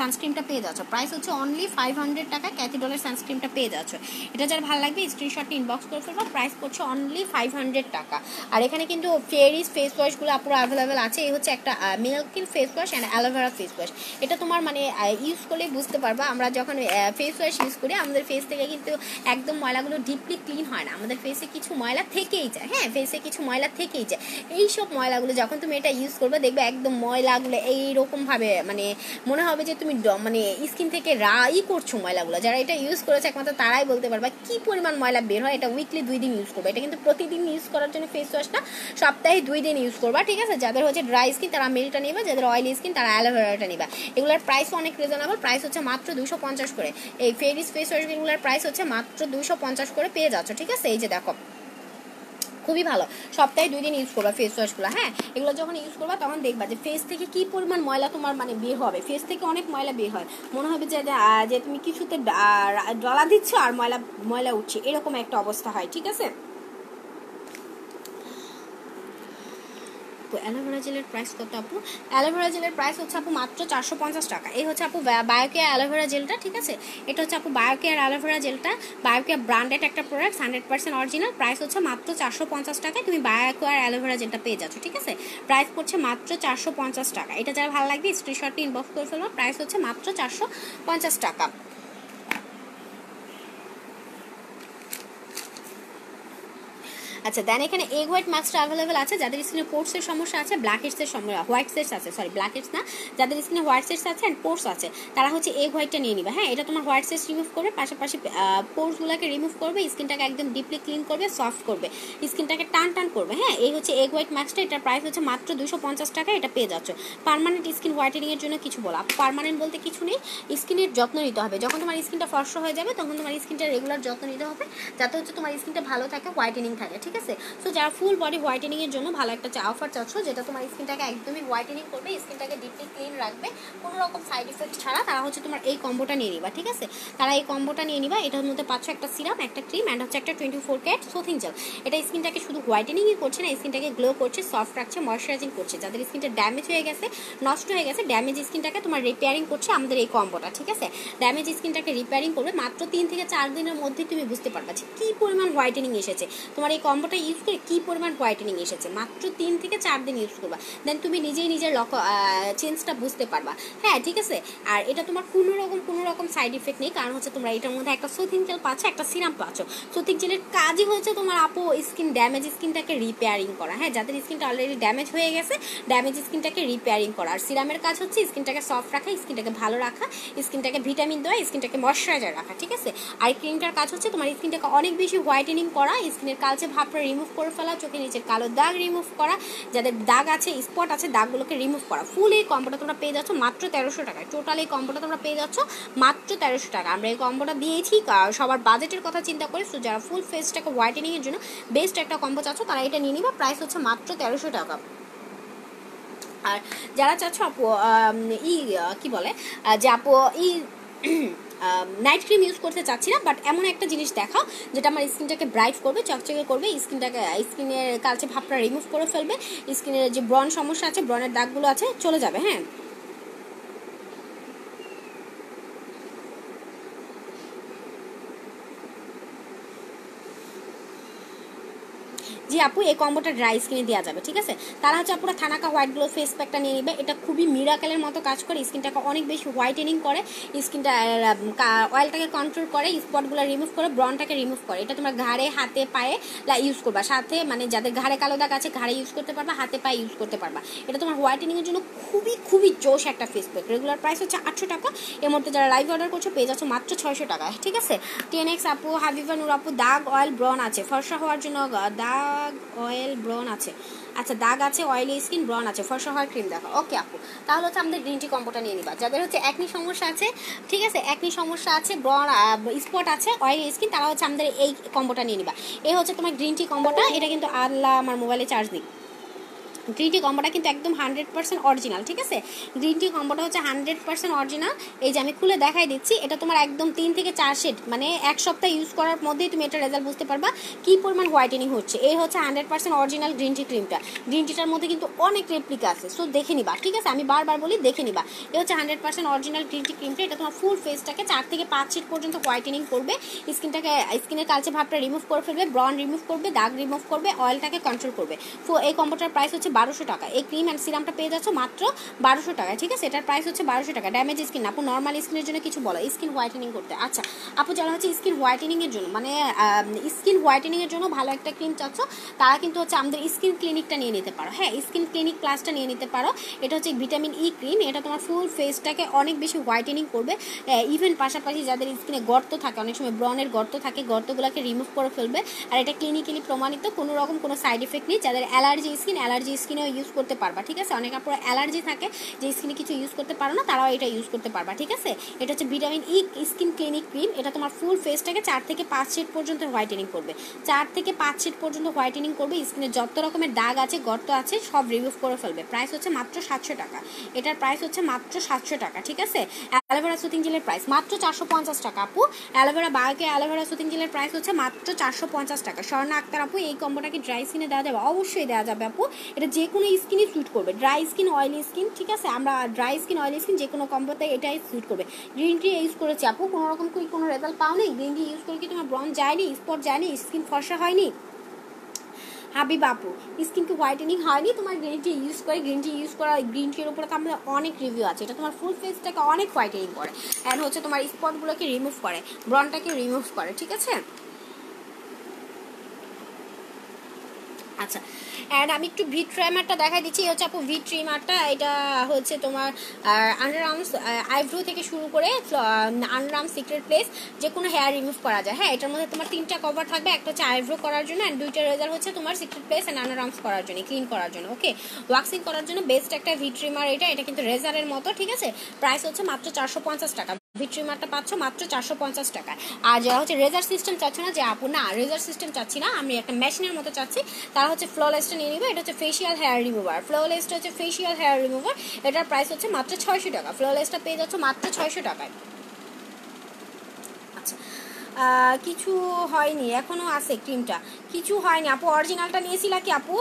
Speaker 1: সানস্ক্রিনটা পেয়ে যাচ্ছ। প্রাইস হচ্ছে অনলি ফাইভ হান্ড্রেড টাকা ক্যাথিডলের সানস্ক্রিনটা পেয়ে যাচ্ছ। এটা যারা ভালো লাগবে স্ক্রিনশটটি ইনবক্স করে ফেলব। প্রাইস পড়ছে অনলি ফাইভ হান্ড্রেড টাকা। আর এখানে কিন্তু ফেয়ারিস ফেস ওয়াশগুলো পুরো অ্যাভেলেবেল আছে। এই হচ্ছে একটা মিল্কিন face wash and aloe vera face wash এটা তোমার মানে ইউজ করলেই বুঝতে পারবা। আমরা যখন ফেস ওয়াশ ইউজ করি, আমাদের ফেস থেকে কিন্তু একদম ময়লাগুলো ডিপলি ক্লিন হয় না। আমাদের ফেসে কিছু ময়লা থেকেই যায় হ্যাঁ ফেসে কিছু ময়লা থেকেই যায়। এই সব ময়লাগুলো যখন তুমি এটা ইউজ করবে, দেখবে একদম ময়লাগুলো এইরকমভাবে মানে মনে হবে যে তুমি মানে স্কিন থেকে রাই করছ ময়লাগুলো। যারা এটা ইউজ করেছে একমাত্র তারাই বলতে পারবে, কি পরিমাণ ময়লা বের হয়? এটা উইকলি দুই দিন ইউজ করবে। এটা কিন্তু প্রতিদিন ইউজ করার জন্য ফেস ওয়াশটা সপ্তাহে দুই দিন ইউজ করবা, ঠিক আছে? যাদের হচ্ছে ড্রাই স্কিন তারা মিলটা নেবে, যাদের অয়েলি স্কিন তারা অ্যালোভেরাটা নেবে। এগুলোর প্রাইস অনেক রিজনেবল প্রাইস হচ্ছে মাত্র দুশো পঞ্চাশ করে। এই ফেরিস ফেস ওয়াশগুলোর প্রাইস হচ্ছে মাত্র দুশো পঞ্চাশ করে পেয়ে যাচ্ছ, ঠিক আছে? এই যে দেখো খুবই ভালো। সপ্তাহে দুই দিন ইউজ করবা ফেস ওয়াশগুলো হ্যাঁ? এগুলো যখন ইউজ করবা, তখন দেখবা যে ফেস থেকে কি পরিমাণ ময়লা তোমার মানে বের হবে। ফেস থেকে অনেক ময়লা বের হয়। মনে হবে যে যে তুমি কিছুতে ডলা দিচ্ছ আর ময়লা ময়লা উঠছে। এরকম একটা অবস্থা হয়, ঠিক আছে? আপু, অ্যালোভেরা জেলের প্রাইস কত আপু? অ্যালোভেরা জেলের প্রাইস হচ্ছে আপু মাত্র চারশো পঞ্চাশ টাকা। এই হচ্ছে আপু বায়োকেয়ার অ্যালোভেরা জেলটা, ঠিক আছে? এটা হচ্ছে আপু বায়োকেয়ার অ্যালোভেরা জেলটা। বায়োকেয়ার ব্র্যান্ডেড একটা product hundred percent original price হচ্ছে মাত্র চারশো পঞ্চাশ টাকায় তুমি বায়োকেয়ার অ্যালোভেরা জেলটা পেয়ে যাচ্ছ, ঠিক আছে? প্রাইস পড়ছে মাত্র চারশো পঞ্চাশ টাকা। এটা যারা ভালো লাগবে স্ক্রিনশটটি ইনবক্স করে ফেলব প্রাইস হচ্ছে মাত্র চারশো পঞ্চাশ টাকা। আচ্ছা দেন এখানে এগ হোয়াইট মাস্কটা অ্যাভেলেবেল আছে, যাদের স্কিনে পোর্টসের সমস্যা আছে ব্ল্যাক হেডসের হোয়াইট সেটস আছে সরি ব্ল্যাক হেডস না, যাদের স্কিনে হোয়াইট সেটস আছে অ্যান্ড পোর্টস আছে, তারা হচ্ছে এগ হোয়াইটটা নিয়ে নিবে। হ্যাঁ এটা তোমার হোয়াইট সেটস রিমুভ করবে, পাশাপাশি পোর্টসগুলোকে রিমুভ করবে স্কিনটাকে একদম ডিপলি ক্লিন করবে সফট করবে স্কিনটাকে টান টান করবে হ্যাঁ এই হচ্ছে এগ হোয়াইট মাস্কটা এটার প্রাইস হচ্ছে মাত্র দুশো পঞ্চাশ টাকা, এটা পেয়ে যাচ্ছ। পারমানেন্ট স্কিন হোয়াইটেনিংয়ের জন্য কিছু বলা পারমানেন্ট বলতে কিছু নেই স্কিনের যত্ন নিতে হবে, যখন তোমার স্কিনটা ফর্স হয়ে যাবে, তখন তোমার স্কিনটা রেগুলার যত্ন নিতে হবে, যাতে হচ্ছে তোমার স্কিনটা ভালো থাকে হোয়াইটেনিং থাকে, ঠিক আছে? সো যারা ফুল বডি হোয়াইটেনিং এর জন্য ভালো একটা চা অফার চাচ্ছ, যেটা তোমার স্কিনটাকে একদমই হোয়াইটেনিং করবে, স্কিনটাকে ডিপলি ক্লিন রাখবে, কোনো রকম সাইড ইফেক্ট ছাড়া তারা হচ্ছে তোমার এই কম্বোটা নিয়ে নিবা, ঠিক আছে? তারা এই কম্বোটা নিয়ে নিবা, এটার মধ্যে পাচ্ছ একটা সিরাম একটা ক্রিম অ্যান্ড হচ্ছে একটা twenty four carat soothing gel এটা স্কিনটাকে শুধু হোয়াইটেনিংই করছে না, স্কিনটাকে গ্লো করছে সফট রাখছে ময়শ্চারাইজিং করছে। যাদের স্কিনটা ড্যামেজ হয়ে গেছে, নষ্ট হয়ে গেছে ড্যামেজ স্কিনটাকে তোমার রিপেয়ারিং করছে আমাদের এই কম্বোটা ঠিক আছে? ড্যামেজ স্কিনটাকে রিপেয়ারিং করবে, মাত্র তিন থেকে চার দিনের মধ্যে তুমি বুঝতে পারবা যে কী পরিমাণ হোয়াইটেনিং এসেছে। তোমার এই কম্বোটা ইউজ করে কী পরিমাণ হোয়াইটেনিং এসেছে? মাত্র তিন থেকে চার দিন ইউজ করবা। দেন তুমি নিজেই নিজের লক্ষ্য চেঞ্জটা বুঝতে পারবা। হ্যাঁ ঠিক আছে? আর এটা তোমার কোনো রকম কোনো রকম সাইড ইফেক্ট নেই। কারণ হচ্ছে তোমরা এটার মধ্যে একটা সুথিং জেল পাচ্ছ, একটা সিরাম পাচ্ছ। সুথিং জেলের কাজই হচ্ছে তোমার আপু স্কিন ড্যামেজ স্কিনটাকে রিপেয়ারিং করা। হ্যাঁ যাদের স্কিনটা অলরেডি ড্যামেজ হয়ে গেছে ড্যামেজ স্কিনটাকে রিপেয়ারিং করা। আর সিরামের কাজ হচ্ছে স্কিনটাকে সফট রাখা স্কিনটাকে ভালো রাখা স্কিনটাকে ভিটামিন দেওয়া স্কিনটাকে ময়শ্চারাইজার রাখা, ঠিক আছে? আর ক্রিমটার কাজ হচ্ছে তোমার স্কিনটাকে অনেক বেশি হোয়াইটেনিং করা স্কিনের কালচে ভাবটা রিমুভ করে ফেলা চোখে নিচের কালো দাগ রিমুভ করা, যাদের দাগ আছে স্পট আছে, দাগগুলোকে রিমুভ করা। ফুল এই কম্বোটা তোমরা পেয়ে যাচ্ছ মাত্র তেরোশো টাকায়। টোটাল এই কম্বোটা তোমরা পেয়ে যাচ্ছ মাত্র তেরোশো টাকা। আমরা এই কম্বোটা দিয়েছি সবার বাজেটের কথা চিন্তা করে সো যারা ফুল ফেসটাকে হোয়াইটেনিংয়ের জন্য বেস্ট একটা কম্বো চাচ্ছ, তারা এটা নিয়ে নিবা প্রাইস হচ্ছে মাত্র তেরোশো টাকা। আর যারা চাচ্ছ আপু ই কি বলে যে আপু, ই নাইট ক্রিম ইউজ করতে চাচ্ছি না বাট এমন একটা জিনিস দেখাও, যেটা আমার স্কিনটাকে ব্রাইট করবে, চকচকে করবে, স্কিনটাকে, স্কিনের কালচে ভাবটা রিমুভ করে ফেলবে, স্কিনের যে ব্রন সমস্যা আছে ব্রনের দাগগুলো আছে, চলে যাবে হ্যাঁ? জি আপু, এই কম্বোটা ড্রাই স্কিনে দেওয়া যাবে, ঠিক আছে? তারা হচ্ছে আপুরা থানাকা হোয়াইট গ্লো ফেস প্যাকটা নিয়ে নেবে। এটা খুবই মিরাকেলের মতো কাজ করে স্কিনটাকে অনেক বেশি হোয়াইটেনিং করে স্কিনটা অয়েলটাকে কন্ট্রোল করে স্পটগুলো রিমুভ করে ব্রনটাকে রিমুভ করে। এটা তোমার ঘাড়ে, হাতে, পায়ে ইউজ করবা। সাথে মানে যাদের ঘাড়ে কালো দাগ আছে, ঘাড়ে ইউজ করতে পারবা, হাতে, পায়ে ইউজ করতে পারবা। এটা তোমার হোয়াইটেনিংয়ের জন্য খুবই খুবই জোশ একটা ফেস প্যাক রেগুলার প্রাইস হচ্ছে আটশো টাকা। এর মধ্যে যারা লাইভ অর্ডার করছ, পেয়ে যাচ্ছ মাত্র ছয়শো টাকা, ঠিক আছে? টিএনএক্স আপু, হাবিবা, নুর আপু, দাগ অয়েল ব্রন আছে। ফর্সা হওয়ার জন্য দাগ অয়েল ব্রন আছে। আচ্ছা দাগ আছে অয়েলি স্কিন ব্রন আছে। ফর্সা হওয়ার ক্রিম দেখা ওকে আপু। তাহলে হচ্ছে আমাদের গ্রিন টি কম্বোটা নিয়ে নিবা। যাদের হচ্ছে একনি সমস্যা আছে, ঠিক আছে? একনি সমস্যা আছে ব্রন স্পট আছে অয়েলি স্কিন তারা হচ্ছে আমাদের এই কম্বোটা নিয়ে নিবা। এই হচ্ছে তোমার গ্রিন টি কম্বোটা এটা কিন্তু আল্লাহ আমার মোবাইলে চার্জ দিই গ্রিন টি কম্বোটা কিন্তু একদম হান্ড্রেড পার্সেন্ট অরিজিনাল ঠিক আছে? গ্রিন টি কম্বোটা হচ্ছে হান্ড্রেড পার্সেন্ট অরিজিনাল এই যে আমি খুলে দেখাই দিচ্ছি, এটা তোমার একদম তিন থেকে চার শেড মানে এক সপ্তাহ ইউজ করার মধ্যেই তুমি এটা রেজাল্ট বুঝতে পারবা কি পরিমাণ হোয়াইটেনিং হচ্ছে। এই হচ্ছে hundred percent original green tea ক্রিমটা গ্রিন টিটার মধ্যে কিন্তু অনেক রেপ্লিকা আছে সো দেখে নিবা, ঠিক আছে? আমি বারবার বলি, দেখে নিবা। এই হচ্ছে hundred percent original green tea ক্রিমটা এটা তোমার ফুল ফেসটাকে চার থেকে পাঁচ শেড পর্যন্ত হোয়াইটেনিং করবে। স্কিনটাকে স্কিনের কালচে ভাবটা রিমুভ করে ফেলবে ব্রন রিমুভ করবে, দাগ রিমুভ করবে অয়েলটাকে কন্ট্রোল করবে। সো এই কম্বোটার প্রাইস হচ্ছে বারোশো টাকা। এই ক্রিম অ্যান্ড সিরামটা পেয়ে যাচ্ছ মাত্র বারোশো টাকা ঠিক আছে? এটার প্রাইস হচ্ছে বারোশো টাকা। ড্যামেজ স্কিন আপু নর্মাল স্কিনের জন্য কিছু বলো। স্কিন হোয়াইটেনিং করতে। আচ্ছা আপু, যারা হচ্ছে স্কিন হোয়াইটেনিংয়ের জন্য মানে স্কিন হোয়াইটেনিংয়ের জন্য ভালো একটা ক্রিম চাচ্ছ, তারা কিন্তু হচ্ছে আমাদের স্কিন ক্লিনিকটা নিয়ে নিতে পারো। হ্যাঁ স্কিন ক্লিনিক প্লাসটা নিয়ে নিতে পারো। এটা হচ্ছে ভিটামিন ই ক্রিম এটা তোমার ফুল ফেসটাকে অনেক বেশি হোয়াইটেনিং করবে। ইভেন পাশাপাশি যাদের স্কিনে গর্ত থাকে, অনেক সময় ব্রনের গর্ত থাকে, গর্তগুলোকে রিমুভ করে ফেলবে। আর এটা ক্লিনিক্যালি প্রমাণিত, কোনো রকম কোনো সাইড এফেক্ট নেই। যাদের অ্যালার্জি স্কিন অ্যালার্জি স্কিনেও ইউজ করতে পারবা, ঠিক আছে? অনেক আপুরা অ্যালার্জি থাকে, যে স্কিনে কিছু ইউজ করতে পারো না, তারাও এটা ইউজ করতে পারবা, ঠিক আছে? এটা হচ্ছে vitamin E skin clinic cream, এটা তোমার ফুল ফেসটাকে চার থেকে পাঁচ শেড পর্যন্ত হোয়াইটেনিং করবে। চার থেকে পাঁচ শেড পর্যন্ত হোয়াইটেনিং করবে, স্কিনে যত রকমের দাগ আছে, গর্ত আছে, সব রিমুভ করে ফেলবে। প্রাইস হচ্ছে মাত্র সাতশো টাকা। এটার প্রাইস হচ্ছে মাত্র সাতশো টাকা, ঠিক আছে? অ্যালোভেরা সুতিং জেলের প্রাইস মাত্র চারশো পঞ্চাশ টাকা, আপু। অ্যালোভেরা বায়োকে অ্যালোভেরা সুতিং জেলের প্রাইস হচ্ছে মাত্র চারশো পঞ্চাশ টাকা। স্বর্ণা আক্তার আপু, এই কম্বোটাকে ড্রাই স্কিনে দেওয়া যাবে? অবশ্যই দেওয়া যাবে, আপু। এটা যে কোনো স্কিনই সুইট করবে। ড্রাই স্কিন অয়েলি স্কিন ঠিক আছে? আমরা ড্রাই স্কিন অয়েলি স্কিন যে কোনো কম্বোতে এটাই সুইট করবে। গ্রিন টি ইউজ করেছি আপু, কোনো রকম কি কোনো রেজাল্ট পাও নেই? গ্রিন টি ইউজ করে কি তোমার ব্রন যায়নি স্পট যায়নি স্কিন ফর্সা হয়নি? হাবি বাপু স্কিন কি হোয়াইটেনিং হয়নি, তোমার গ্রিন টি ইউজ করে গ্রিন টি ইউজ করা গ্রিন টির উপরে তো আমাদের অনেক রিভিউ আছে। এটা তোমার ফুল ফেসটাকে অনেক হোয়াইটেনিং করে। অ্যান্ড হচ্ছে তোমার স্পটগুলোকে রিমুভ করে ব্রনটাকে রিমুভ করে, ঠিক আছে? আচ্ছা অ্যান্ড আমি একটু ভি ট্রিমারটা দেখাই দিচ্ছি। এই হচ্ছে আপু ভি ট্রিমারটা এটা হচ্ছে তোমার আন্ডার আর্মস আইব্রো থেকে শুরু করে আন্ডার সিক্রেট প্লেস যে কোনো হেয়ার রিমুভ করা যায়। হ্যাঁ এটার মধ্যে তোমার তিনটা কভার থাকবে। একটা হচ্ছে আইব্রো করার জন্য অ্যান্ড দুইটা রেজাল্ট হচ্ছে তোমার secret place and under arms করার জন্য ক্লিন করার জন্য। ওকে ওয়াক্সিং করার জন্য বেস্ট একটা ভি ট্রিমার এটা। এটা কিন্তু রেজারের মতো, ঠিক আছে? প্রাইস হচ্ছে মাত্র চারশো পঞ্চাশ টাকা। ভিট্রিমারটা পাচ্ছ মাত্র চারশো পঞ্চাশ টাকায়। আর যারা হচ্ছে রেজার সিস্টেম চাচ্ছ না, যে আপু না, রেজার সিস্টেম চাচ্ছি না, আমি একটা মেশিনের মতো চাচ্ছি, তারা হচ্ছে ফ্লোলেসটা নিয়ে নিবে, এটা হচ্ছে ফেসিয়াল হেয়ার রিমুভার ফ্লোলেসটা হচ্ছে ফেসিয়াল হেয়ার রিমুভার এটার প্রাইস হচ্ছে মাত্র ছয়শো টাকা। ফ্লোলেসটা পেয়ে যাচ্ছে মাত্র ছয়শো টাকায়। আচ্ছা কিছু হয়নি এখনও আছে ক্রিমটা কিছু হয়নি, আপু অরিজিনালটা নিয়েছিলা কি আপু?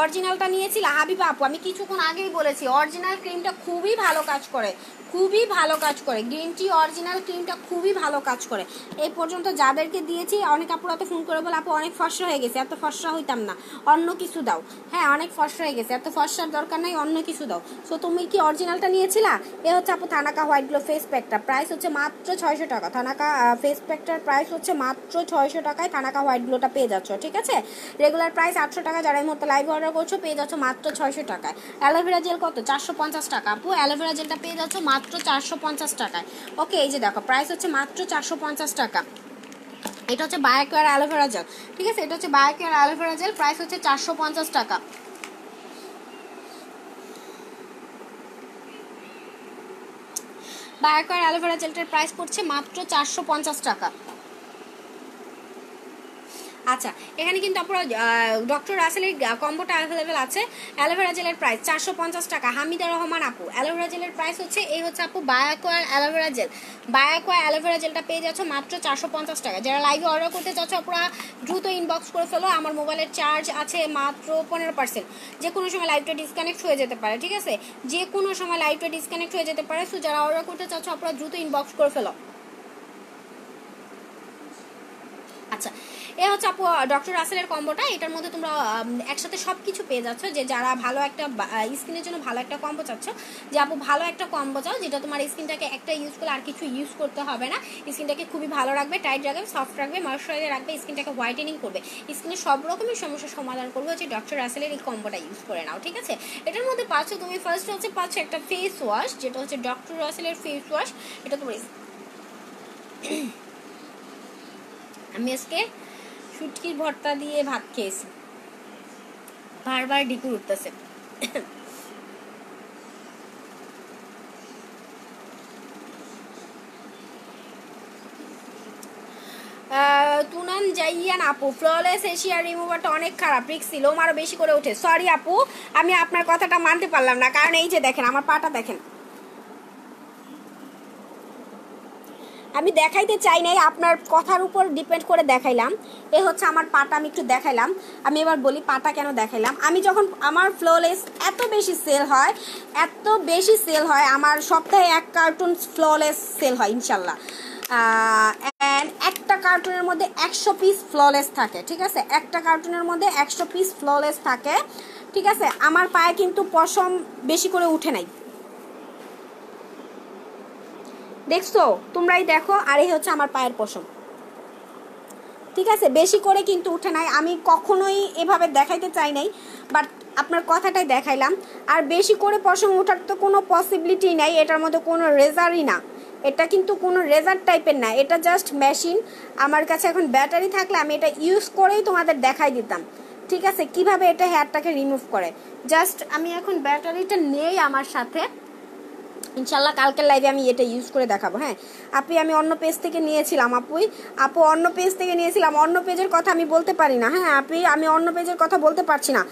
Speaker 1: অরিজিনালটা নিয়েছিলা? হাবিবা আপু, আমি কিছুক্ষণ আগেই বলেছি অরিজিনাল ক্রিমটা খুবই ভালো কাজ করে। খুবই ভালো কাজ করে। গ্রিন টি অরিজিনাল ক্রিমটা খুবই ভালো কাজ করে। এই পর্যন্ত যাদেরকে দিয়েছি, অনেক আপুরা তো ফোন করে বলে, আপু, অনেক ফর্সা হয়ে গেছে, এত ফর্সা হইতাম না। অন্য কিছু দাও। হ্যাঁ অনেক ফর্সা হয়ে গেছে, এত ফর্সার দরকার নাই, অন্য কিছু দাও। সো তুমি কি অরিজিনালটা নিয়েছিলা? এ হচ্ছে আপু থানাকা হোয়াইট গ্লো ফেস প্যাকটা প্রাইস হচ্ছে মাত্র ছয়শো টাকা। থানাকা ফেস প্যাকটার প্রাইস হচ্ছে মাত্র ছয়শো টাকায় থানাকা হোয়াইট গ্লোটা পেয়ে যাচ্ছ, ঠিক আছে? রেগুলার প্রাইস আটশো টাকা, যারা এই মুহূর্তে লাইভ অর্ডার করছ, পেয়ে যাচ্ছ মাত্র ছয়শো টাকায়। অ্যালোভেরা জেল কত? চারশো পঞ্চাশ টাকা। আপু অ্যালোভেরা জেলটা পেয়ে যাচ্ছ মাত্র চারশো পঞ্চাশ টাকায়। ওকে, এই যে দেখো প্রাইস হচ্ছে মাত্র চারশো পঞ্চাশ টাকা। এটা হচ্ছে বায়োকেয়ার অ্যালোভেরা জেল, ঠিক আছে? এটা হচ্ছে বায়োকেয়ার অ্যালোভেরা জেল প্রাইস হচ্ছে চারশো পঞ্চাশ টাকা। বায়োকেয়ার অ্যালোভেরা জেলটার প্রাইস পড়ছে মাত্র চারশো পঞ্চাশ টাকা। আচ্ছা এখানে কিন্তু আপনারা ডক্টর রাসেলের কম্বোটা অ্যাভেলেবেল আছে। অ্যালোভেরা জেলের প্রাইস চারশো পঞ্চাশ টাকা। হামিদা রহমান আপু অ্যালোভেরা জেলের প্রাইস হচ্ছে, এই হচ্ছে আপু Bioaqua aloe vera gel Bioaqua aloe vera জেলটা পেয়ে যাচ্ছ মাত্র চারশো পঞ্চাশ টাকা। যারা লাইভে অর্ডার করতে চাচ্ছ, আপনারা দ্রুত ইনবক্স করে ফেলো। আমার মোবাইলের চার্জ আছে মাত্র পনেরো পার্সেন্ট যে কোনো সময় লাইভটা ডিসকানেক্ট হয়ে যেতে পারে, ঠিক আছে? যে কোনো সময় লাইভটা ডিসকানেক্ট হয়ে যেতে পারে। সো যারা অর্ডার করতে চাচ্ছ, আপনারা দ্রুত ইনবক্স করে ফেলো। আচ্ছা এ হচ্ছে আপু ডক্টর রাসেলের কম্বোটা এটার মধ্যে তোমরা একসাথে সব কিছু পেয়ে যাচ্ছ যে যারা ভালো একটা স্কিনের জন্য ভালো একটা কম্বো চাচ্ছ, যে আপু ভালো একটা কম্বো চাও, যেটা তোমার স্কিনটাকে একটা ইউজ করলে আর কিছু ইউজ করতে হবে না। স্কিনটাকে খুবই ভালো রাখবে টাইট রাখবে সফট রাখবে ময়শ্চারাইজার রাখবে স্কিনটাকে হোয়াইটেনিং করবে। স্কিনের সব রকমের সমস্যার সমাধান করবে হচ্ছে ডক্টর রাসেলের এই কম্বোটা ইউজ করে নাও, ঠিক আছে? এটার মধ্যে পাচ্ছ তুমি ফার্স্ট হচ্ছে পাচ্ছ একটা ফেস ওয়াশ যেটা হচ্ছে ডক্টর রাসেলের ফেস ওয়াশ এটা তোমার আমি আজকে শুটকির ভর্তা দিয়ে ভাত খেয়েছি। বারবার ডিকুর উঠতেছে। তুনান যাইয়ান আপু ফ্ললেস এশিয়া রিমুভারটা অনেক খারাপ রিক্সি লোম আরও বেশি করে ওঠে সরি আপু, আমি আপনার কথাটা মানতে পারলাম না, কারণ এই যে দেখেন, আমার পাটা দেখেন। আমি দেখাইতে চাই নাই, আপনার কথার উপর ডিপেন্ড করে দেখাইলাম। এ হচ্ছে আমার পাটা, আমি একটু দেখাইলাম। আমি এবার বলি পাটা কেন দেখাইলাম। আমি যখন আমার ফ্লোলেস এত বেশি সেল হয়, এত বেশি সেল হয়, আমার সপ্তাহে এক কার্টুন ফ্লোলেস সেল হয়, ইনশাল্লাহ। অ্যান্ড একটা কার্টুনের মধ্যে একশো পিস ফ্ললেস থাকে, ঠিক আছে? একটা কার্টুনের মধ্যে একশো পিস ফ্ললেস থাকে, ঠিক আছে? আমার পায়ে কিন্তু পশম বেশি করে উঠে নাই। দেখছ? তোমরাই দেখো, আর এই হচ্ছে আমার পায়ের পশম। ঠিক আছে? বেশি করে কিন্তু উঠে নাই। আমি কখনোই এভাবে দেখাইতে চাই নাই বাট আপনার কথাটাই দেখাইলাম। আর বেশি করে পশম ওঠার তো কোনো পসিবিলিটি নাই, এটার মধ্যে কোনো রেজারই না। এটা কিন্তু কোনো রেজার টাইপের না, এটা জাস্ট মেশিন আমার কাছে এখন ব্যাটারি থাকলে আমি এটা ইউজ করেই তোমাদের দেখাই দিতাম। ঠিক আছে? কীভাবে এটা হেয়ারটাকে রিমুভ করে? জাস্ট আমি এখন ব্যাটারিটা নেই আমার সাথে। ইনশাল্লাহ কালকের লাইভে আমি এটা ইউজ করে দেখাবো হ্যাঁ? আপনি আমি অন্য পেজ থেকে নিয়েছিলাম আপুই আপু, অন্য পেজ থেকে নিয়েছিলাম, অন্য পেজের কথা আমি বলতে পারি না হ্যাঁ? আপনি আমি অন্য পেজের কথা বলতে পারছি না।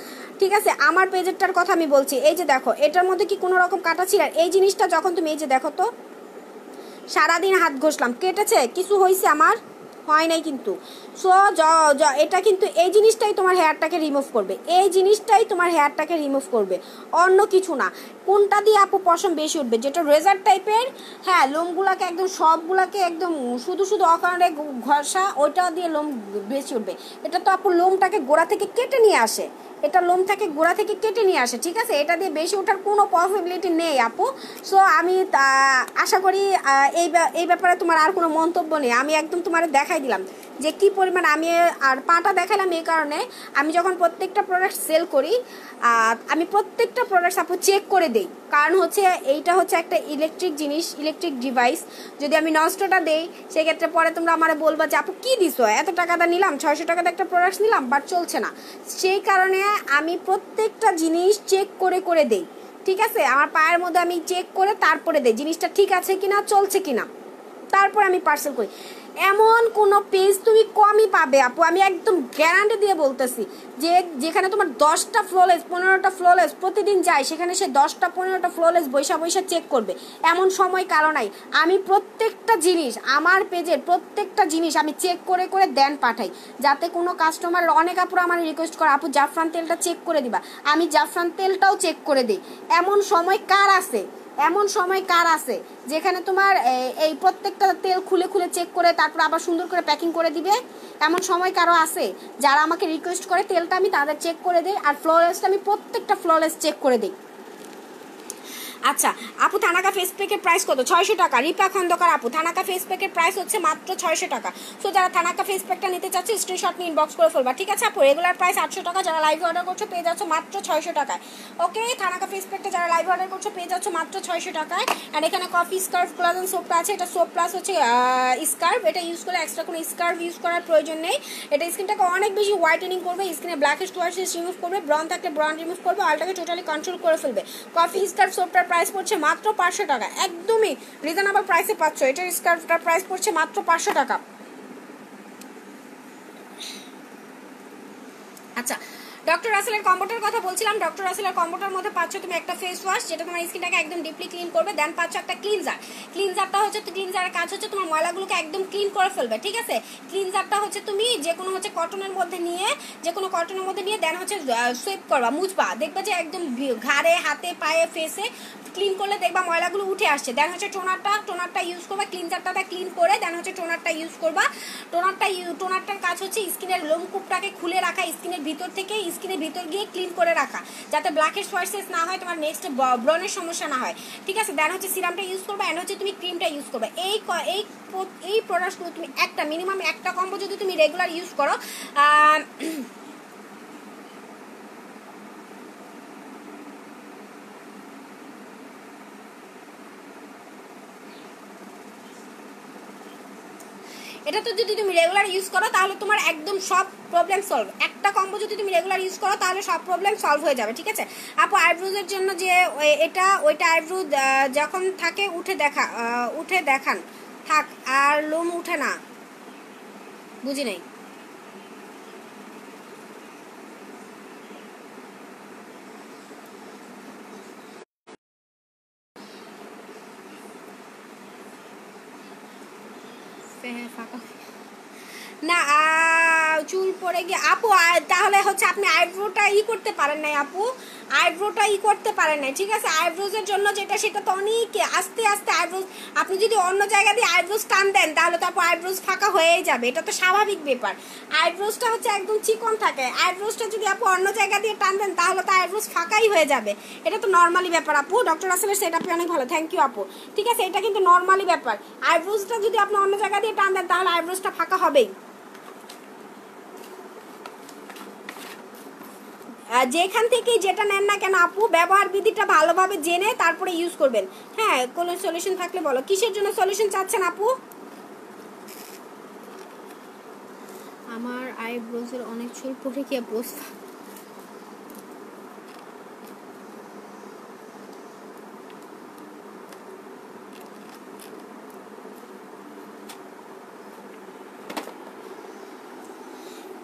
Speaker 1: ঠিক আছে? আমার পেজেরটার কথা আমি বলছি। এই যে দেখো, এটার মধ্যে কি কোনো রকম কাটা ছিল এই জিনিসটা যখন তুমি এই যে দেখো তো, সারাদিন হাত ঘষলাম। কেটেছে? কিছু হয়েছে আমার? হয় নাই কিন্তু। সো এটা কিন্তু এই জিনিসটাই তোমার হেয়ারটাকে রিমুভ করবে। এই জিনিসটাই তোমার হেয়ারটাকে রিমুভ করবে। অন্য কিছু না। কোনটা দিয়ে আপু পশম বেশি উঠবে? যেটা রেজার টাইপের হ্যাঁ লোমগুলাকে একদম সবগুলাকে একদম শুধু শুধু অকারণে ঘষা, ওইটা দিয়ে লোম বেশি উঠবে। এটা তো আপু লোমটাকে গোড়া থেকে কেটে নিয়ে আসে। এটা লোম থেকে গোড়া থেকে কেটে নিয়ে আসে, ঠিক আছে? এটা দিয়ে বেশি ওঠার কোনো পসিবিলিটি নেই আপু। সো আমি আশা করি এই এই ব্যাপারে তোমার আর কোনো মন্তব্য নেই। আমি একদম তোমার দেখাই দিলাম। যে কি পরিমাণ আমি আর পাটা দেখালাম এই কারণে, আমি যখন প্রত্যেকটা প্রোডাক্ট সেল করি আমি প্রত্যেকটা প্রোডাক্ট আপু চেক করে দিই। কারণ হচ্ছে এইটা হচ্ছে একটা ইলেকট্রিক জিনিস ইলেকট্রিক ডিভাইস যদি আমি নষ্টটা দেই, সেক্ষেত্রে পরে তোমরা আমার বলবা যে, আপু, কী দিছো? এত টাকাটা নিলাম, ছয়শো টাকাতে একটা প্রোডাক্ট নিলাম বাট চলছে না। সেই কারণে আমি প্রত্যেকটা জিনিস চেক করে করে দেই। ঠিক আছে? আমার পায়ের মধ্যে আমি চেক করে তারপরে দেই, জিনিসটা ঠিক আছে কিনা, চলছে কিনা? তারপর আমি পার্সেল করি। এমন কোনো পেজ তুমি কমই পাবে, আপু। আমি একদম গ্যারান্টি দিয়ে বলতেছি যে যেখানে তোমার দশটা ফ্লোলেস পনেরোটা ফ্লোলেস প্রতিদিন যায়, সেখানে সে দশটা, পনেরোটা ফ্লোলেস বৈশা বৈশা চেক করবে। এমন সময় কারও নাই। আমি প্রত্যেকটা জিনিস, আমার পেজের প্রত্যেকটা জিনিস আমি চেক করে করে দেন পাঠাই। যাতে কোনো কাস্টমার অনেক আপুরা আমার রিকোয়েস্ট করে, আপু, জাফরান তেলটা চেক করে দিবা। আমি জাফরান তেলটাও চেক করে দিই। এমন সময় কার আছে? এমন সময় কার আছে? যেখানে তোমার এই প্রত্যেকটা তেল খুলে খুলে চেক করে, তারপর আবার সুন্দর করে প্যাকিং করে দিবে। এমন সময় কারও আছে, যারা আমাকে রিকোয়েস্ট করে, তেলটা আমি তাদের চেক করে দিই, আর ফ্লোরেসটা আমি প্রত্যেকটা ফ্লোরেস চেক করে দিই। আচ্ছা আপু, থানাকা ফেস প্যাকের প্রাইস কত? ছয়শো টাকা। রিপা খন্দকার আপু, থানাকা ফেস প্যাকের প্রাইস হচ্ছে মাত্র ছয়শো টাকা। সো যারা থানাকা ফেস প্যাকটা নিতে চাচ্ছে স্ক্রিনশট নিয়ে ইনবক্স করে ফেলবা। ঠিক আছে আপু? রেগুলার প্রাইস আটশো টাকা, যারা লাইভ অর্ডার করছ, পেয়ে যাচ্ছ মাত্র ছয়শো টাকায়। ওকে থানাকা ফেস প্যাকটা যারা লাইভ অর্ডার করছ, পেয়ে যাচ্ছ মাত্র ছয়শো টাকায়। অ্যান্ড এখানে কফি স্কার্ফ প্লাস সোপটা আছে। এটা সোপ প্লাস হচ্ছে স্কার্ফ এটা ইউজ করে এক্সট্রা কোনো স্কার্ফ ইউজ করার প্রয়োজন নেই। এটা স্কিনটাকে অনেক বেশি হোয়াইটেনিং করবে। স্কিনে ব্ল্যাক স্টোয়ার্সেস রিমুভ করবে। ব্রন থাকলে ব্রন রিমুভ করবে। অলটাকে টোটালি কন্ট্রোল করে ফেলবে। কফি স্কার্ফ সোপটার প্রাইস পড়ছে মাত্র পাঁচশো টাকা। একদমই রিজনেবল প্রাইসে পাচ্ছ। এটার স্কার্ফটার প্রাইস পড়ছে মাত্র পাঁচশো টাকা। আচ্ছা ডক্টর রাসেলের কম্বোটার কথা বলছিলাম। ডক্টর রাসেলের কম্বোটার মধ্যে পাচ্ছ তুমি একটা ফেস ওয়াশ যেটা তোমার স্কিনটাকে একদম ডিপলি ক্লিন করবে দেন পাচ্ছ একটা ক্লিনজার ক্লিনজারটা হচ্ছে ক্লিনজারের কাজ হচ্ছে তোমার ময়লাগুলোকে একদম ক্লিন করে ফেলবে, ঠিক আছে? ক্লিনজারটা হচ্ছে তুমি যে কোনো হচ্ছে কটনের মধ্যে নিয়ে যে কোনো কটনের মধ্যে নিয়ে দেন হচ্ছে সুইপ করবা, মুছবা। দেখবে যে একদম ঘাড়ে, হাতে, পায়ে ফেসে ক্লিন করলে দেখবা ময়লাগুলো উঠে আসছে। দেন হচ্ছে টোনারটা টোনারটা ইউজ করবা ক্লিনজারটা ক্লিন করে দেন হচ্ছে টোনারটা ইউজ করবা। টোনারটা টোনারটার কাজ হচ্ছে স্কিনের লোমকূপটাকে খুলে রাখা, স্কিনের ভিতর থেকে স্কিনের ভিতর গিয়ে ক্লিন করে রাখা। যাতে ব্ল্যাকের সোয়ার্সেস না হয়, তোমার নেক্সট ব্রনের সমস্যা না হয়। ঠিক আছে? দেন হচ্ছে সিরামটা ইউজ করবে অ্যান্ড হচ্ছে তুমি ক্রিমটা ইউজ করবে। এই এই এই প্রোডাক্টগুলো তুমি একটা মিনিমাম একটা কম্বো যদি তুমি রেগুলার ইউজ করো এটা তো যদি তুমি রেগুলার ইউজ করো, তাহলে তোমার একদম সব প্রবলেম সলভ একটা কম্বো যদি তুমি রেগুলার ইউজ করো, তাহলে সব প্রবলেম সলভ হয়ে যাবে, ঠিক আছে? আপু আইব্রোজের জন্য যে এটা, ওইটা আইব্রো যখন থাকে, উঠে দেখা উঠে দেখান। থাক, আর লোম উঠে না। বুঝি নাই? না চুল পরে গিয়ে, আপু তাহলে হচ্ছে আপনি আইব্রোটা ই করতে পারেন নাই, আপু। আইব্রোটা ই করতে পারেন নাই, ঠিক আছে? আইব্রোজের জন্য যেটা, সেটা তো অনেক, আস্তে আস্তে আইব্রোজ, আপনি যদি অন্য জায়গা দিয়ে আইব্রোজ টান দেন, তাহলে তো আপু আইব্রোজ ফাঁকা হয়েই যাবে, এটা তো স্বাভাবিক ব্যাপার। আইব্রোজটা হচ্ছে একদম চিকন থাকে, আইব্রোজটা যদি আপু অন্য জায়গা দিয়ে টান দেন, তাহলে তো আইব্রোজ ফাঁকাই হয়ে যাবে। এটা তো নর্মালি ব্যাপার, আপু। ডক্টর আসলে সেটা আপনি অনেক ভালো থ্যাংক ইউ আপু। ঠিক আছে, এটা কিন্তু নর্মালি ব্যাপার। আইব্রোজটা যদি আপনি অন্য জায়গা দিয়ে টান দেন, তাহলে আইব্রোজটা ফাঁকা হবেই। যেখান থেকে যেটা নেন না কেন আপু, ব্যবহার বিধিটা ভালোভাবে জেনে তারপরে ইউজ করবেন। হ্যাঁ কোনো সলিউশন থাকলে বলো। কিসের জন্য সলিউশন চাচ্ছেন আপু? আমার আইব্রোজের অনেক চুল পড়ে কি অবস্থা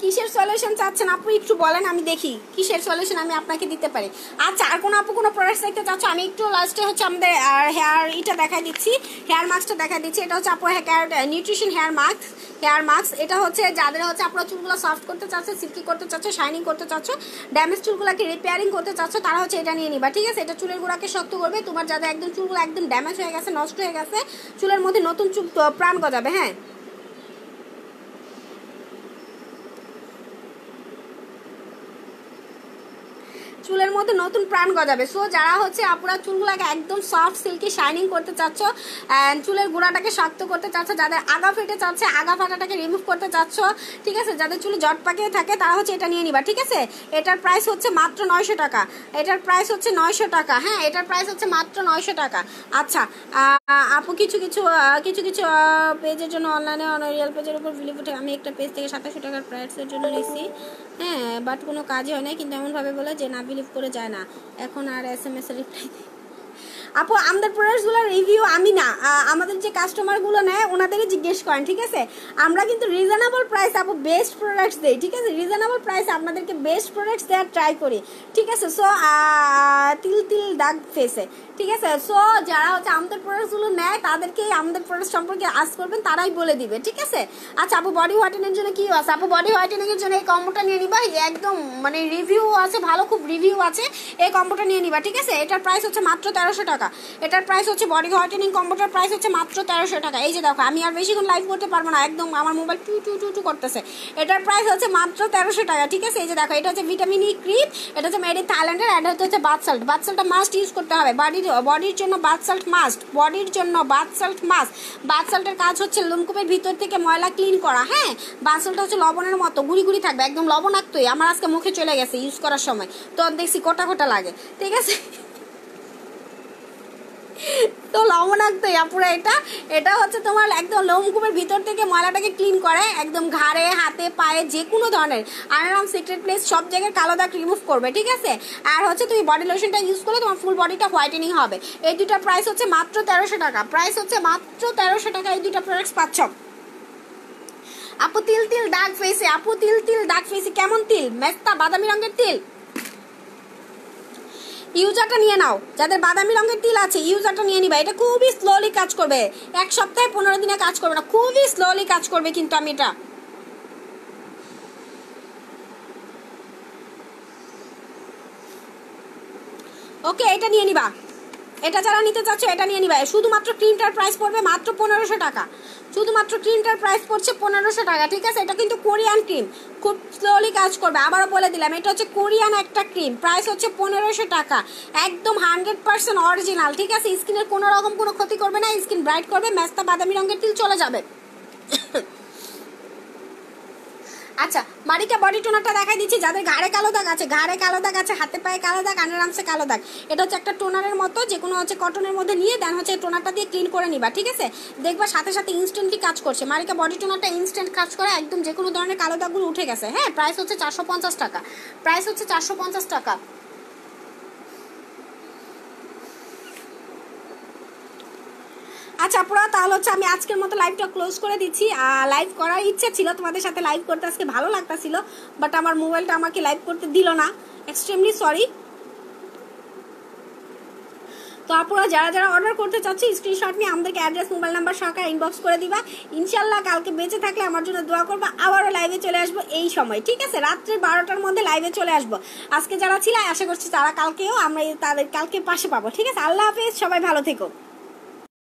Speaker 1: কিসের সলিউশন চাচ্ছেন, আপু একটু বলেন, আমি দেখি কিসের সলিউশন আমি আপনাকে দিতে পারি। আচ্ছা আর কোনো আপু কোনো প্রোডাক্ট দেখতে চাচ্ছ? আমি একটু লাস্টে হচ্ছে আমাদের হেয়ার ইটা দেখাই দিচ্ছি হেয়ার মাস্কটা দেখাই দিচ্ছি। এটা হচ্ছে আপু hair nutrition hair mask hair mask এটা হচ্ছে যাদের হচ্ছে আপনার চুলগুলো সফট করতে চাচ্ছে সিল্কি করতে চাচ্ছ শাইনিং করতে চাচ্ছ ড্যামেজ চুলগুলোকে রিপেয়ারিং করতে চাচ্ছ, তারা হচ্ছে এটা নিয়ে নিবা, ঠিক আছে? এটা চুলের গোড়াকে শক্ত করবে, তোমার যাদের একদম চুলগুলো একদম ড্যামেজ হয়ে গেছে, নষ্ট হয়ে গেছে, চুলের মধ্যে নতুন চুল প্রাণ গজাবে হ্যাঁ? চুলের মধ্যে নতুন প্রাণ গজাবে। সো যারা হচ্ছে আপনারা চুলগুলোকে একদম সফট সিল্কি শাইনিং করতে চাচ্ছ অ্যান্ড চুলের গোড়াটাকে শক্ত করতে চাচ্ছ, যাদের আগা ফেটে চাচ্ছে আগা ফাটাটাকে রিমুভ করতে চাচ্ছ, ঠিক আছে? যাদের চুলে জট পাকিয়ে থাকে, তারা হচ্ছে এটা নিয়ে নিবা, ঠিক আছে? এটার প্রাইস হচ্ছে মাত্র নয়শো টাকা। এটার প্রাইস হচ্ছে নয়শো টাকা। হ্যাঁ এটার প্রাইস হচ্ছে মাত্র নয়শো টাকা। আচ্ছা আপু কিছু কিছু কিছু কিছু পেজের জন্য অনলাইনে রিয়েল পেজের উপর বিলিভ উঠে, আমি একটা পেজ থেকে সাতাশশো টাকার প্রাইসের জন্য নিছি। হ্যাঁ বাট কোনো কাজই হয় না কিন্তু এমনভাবে বলে যে না বিলিভ করে যায় না। এখন আর এস এম এস এর রিপ্লাই আপু, আমাদের প্রোডাক্টসগুলোর রিভিউ আমি না আমাদের যে কাস্টমারগুলো নেয়, ওনাদেরই জিজ্ঞেস করেন, ঠিক আছে? আমরা কিন্তু রিজনেবল প্রাইস আপু বেস্ট প্রোডাক্টস দিই, ঠিক আছে? রিজনেবল প্রাইস আপনাদেরকে বেস্ট প্রোডাক্টস দেওয়ার ট্রাই করি, ঠিক আছে? সো তিল তিল দাগ ফেসে। ঠিক আছে সো যারা হচ্ছে আমাদের প্রোডাক্টসগুলো নেয়, তাদেরকেই আমাদের প্রোডাক্ট সম্পর্কে আস করবেন, তারাই বলে দিবে, ঠিক আছে? আচ্ছা আপু বডি হোয়াইটেনের জন্য কি আছে? আপু বডি হোয়াইটেনিংয়ের জন্য এই কম্বোটা নিয়ে নিবা একদম মানে রিভিউ আছে, ভালো, খুব রিভিউ আছে, এই কম্বোটা নিয়ে নিবা, ঠিক আছে? এটার প্রাইস হচ্ছে মাত্র তেরোশো টাকা। এটার প্রাইস হচ্ছে বডি হোয়াইটেনিং কম্বোটার প্রাইস হচ্ছে মাত্র তেরোশো টাকা। এই যে দেখো, আমি আর বেশিক্ষণ লাইভ করতে পারব না, একদম আমার মোবাইল টু টু টু টু করতেছে। এটার প্রাইস হচ্ছে মাত্র তেরোশো টাকা, ঠিক আছে? এই যে দেখো, এটা হচ্ছে ভিটামিন ই ক্রিম এটা হচ্ছে মেড থাইল্যান্ডের অ্যাড হচ্ছে বাথ সাল্ট বাথ সাল্টটা মাস্ট ইউজ করতে হবে বডির বডির জন্য বাথ সাল্ট মাস্ট বডির জন্য বাথ সাল্ট মাস্ট বাথ সাল্টের কাজ হচ্ছে লুমকুপের ভিতর থেকে ময়লা ক্লিন করা হ্যাঁ? বাথ সাল্টটা হচ্ছে লবণের মতো, গুড়ি গুড়ি থাকবে, একদম লবণাক্তই। আমার আজকে মুখে চলে গেছে ইউজ করার সময়। তো দেখছি কোটা কোটা লাগে, ঠিক আছে? তো লবণাক্ত আপুরা এটা। এটা হচ্ছে তোমার একদম লোমকূপের ভিতর থেকে ময়লাটাকে ক্লিন করে, একদম ঘাড়ে, হাতে, পায়ে যে কোনো ধরনের আরাম সিক্রেট প্লেস সব জায়গায় কালো দাগ রিমুভ করবে, ঠিক আছে? আর হচ্ছে তুমি বডি লোশনটা ইউজ করলে তোমার ফুল বডিটা হোয়াইটেনিং হবে। এই দুটার প্রাইস হচ্ছে মাত্র তেরোশো টাকা। প্রাইস হচ্ছে মাত্র তেরোশো টাকা এই দুটা প্রোডাক্টস পাচ্ছ। আপু, তিল তিল, দাগ ফেসে আপু, তিল তিল, দাগ ফেসে কেমন তিল? মেস্তা, বাদামি রঙের তিল? ইউজারটা নিয়ে নাও। যাদের বাদামি রঙের তিল আছে, ইউজারটা নিয়ে নিবা। এটা খুবই স্লোলি কাজ করবে। এক সপ্তাহে পনেরো দিনে কাজ করবে না। খুবই স্লোলি কাজ করবে কিন্তু আমি এটা। ওকে, এটা নিয়ে নিবা। এটা যারা নিতে চাচ্ছ, এটা নিয়ে নিবা। শুধুমাত্র ক্রিমটার প্রাইস পড়বে মাত্র পনেরোশো টাকা। শুধুমাত্র ক্রিমটার প্রাইস পড়ছে পনেরোশো টাকা, ঠিক আছে? এটা কিন্তু কোরিয়ান ক্রিম। খুব স্লোলি কাজ করবে। আবারও বলে দিলাম, এটা হচ্ছে কোরিয়ান একটা ক্রিম। প্রাইস হচ্ছে পনেরোশো টাকা। একদম হান্ড্রেড পার্সেন্ট অরিজিনাল ঠিক আছে? স্কিনের কোনো রকম কোনো ক্ষতি করবে না, স্কিন ব্রাইট করবে ম্যাস্তা বাদামি রঙের তিল চলে যাবে। আচ্ছা মারিকা বডি টোনারটা দেখাই দিচ্ছি, যাদের ঘাড়ে কালো দাগ আছে, ঘাড়ে কালো দাগ আছে, হাতে পায়ে কালো দাগ আনারামসে কালো দাগ। এটা হচ্ছে একটা টোনারের মতো যে কোনো হচ্ছে কটনের মধ্যে নিয়ে দেন, হচ্ছে টোনারটা দিয়ে ক্লিন করে নিবা, ঠিক আছে? দেখবা সাথে সাথে ইনস্ট্যান্টলি কাজ করছে। মারিকা বডি টোনারটা ইনস্ট্যান্ট কাজ করে, একদম যে কোনো ধরনের কালো দাগগুলো উঠে গেছে হ্যাঁ? প্রাইস হচ্ছে চারশো পঞ্চাশ টাকা। প্রাইস হচ্ছে চারশো পঞ্চাশ টাকা। আচ্ছা পুরা, তাহলে হচ্ছে আমি আজকের মতো লাইভটা ক্লোজ করে দিচ্ছি। লাইভ করার ইচ্ছা ছিল তোমাদের সাথে লাইভ করতে, আজকে ভালো লাগতাছিল বাট আমার মোবাইলটা আমাকে লাইভ করতে দিল না। এক্সট্রিমলি সরি তো আপনারা যারা যারা অর্ডার করতে চাচ্ছি স্ক্রিনশট নিয়ে আমাদেরকে অ্যাড্রেস মোবাইল নাম্বার সহকারে ইনবক্স করে দিবা। ইনশাল্লাহ কালকে বেঁচে থাকলে আমার জন্য দোয়া করবা। আবারও লাইভে চলে আসব এই সময়, ঠিক আছে? রাত্রে বারোটার মধ্যে লাইভে চলে আসব। আজকে যারা ছিল, আশা করছি তারা কালকেও আমরা তাদের কালকে পাশে পাবো, ঠিক আছে? আল্লাহ হাফেজ, সবাই ভালো থেকো।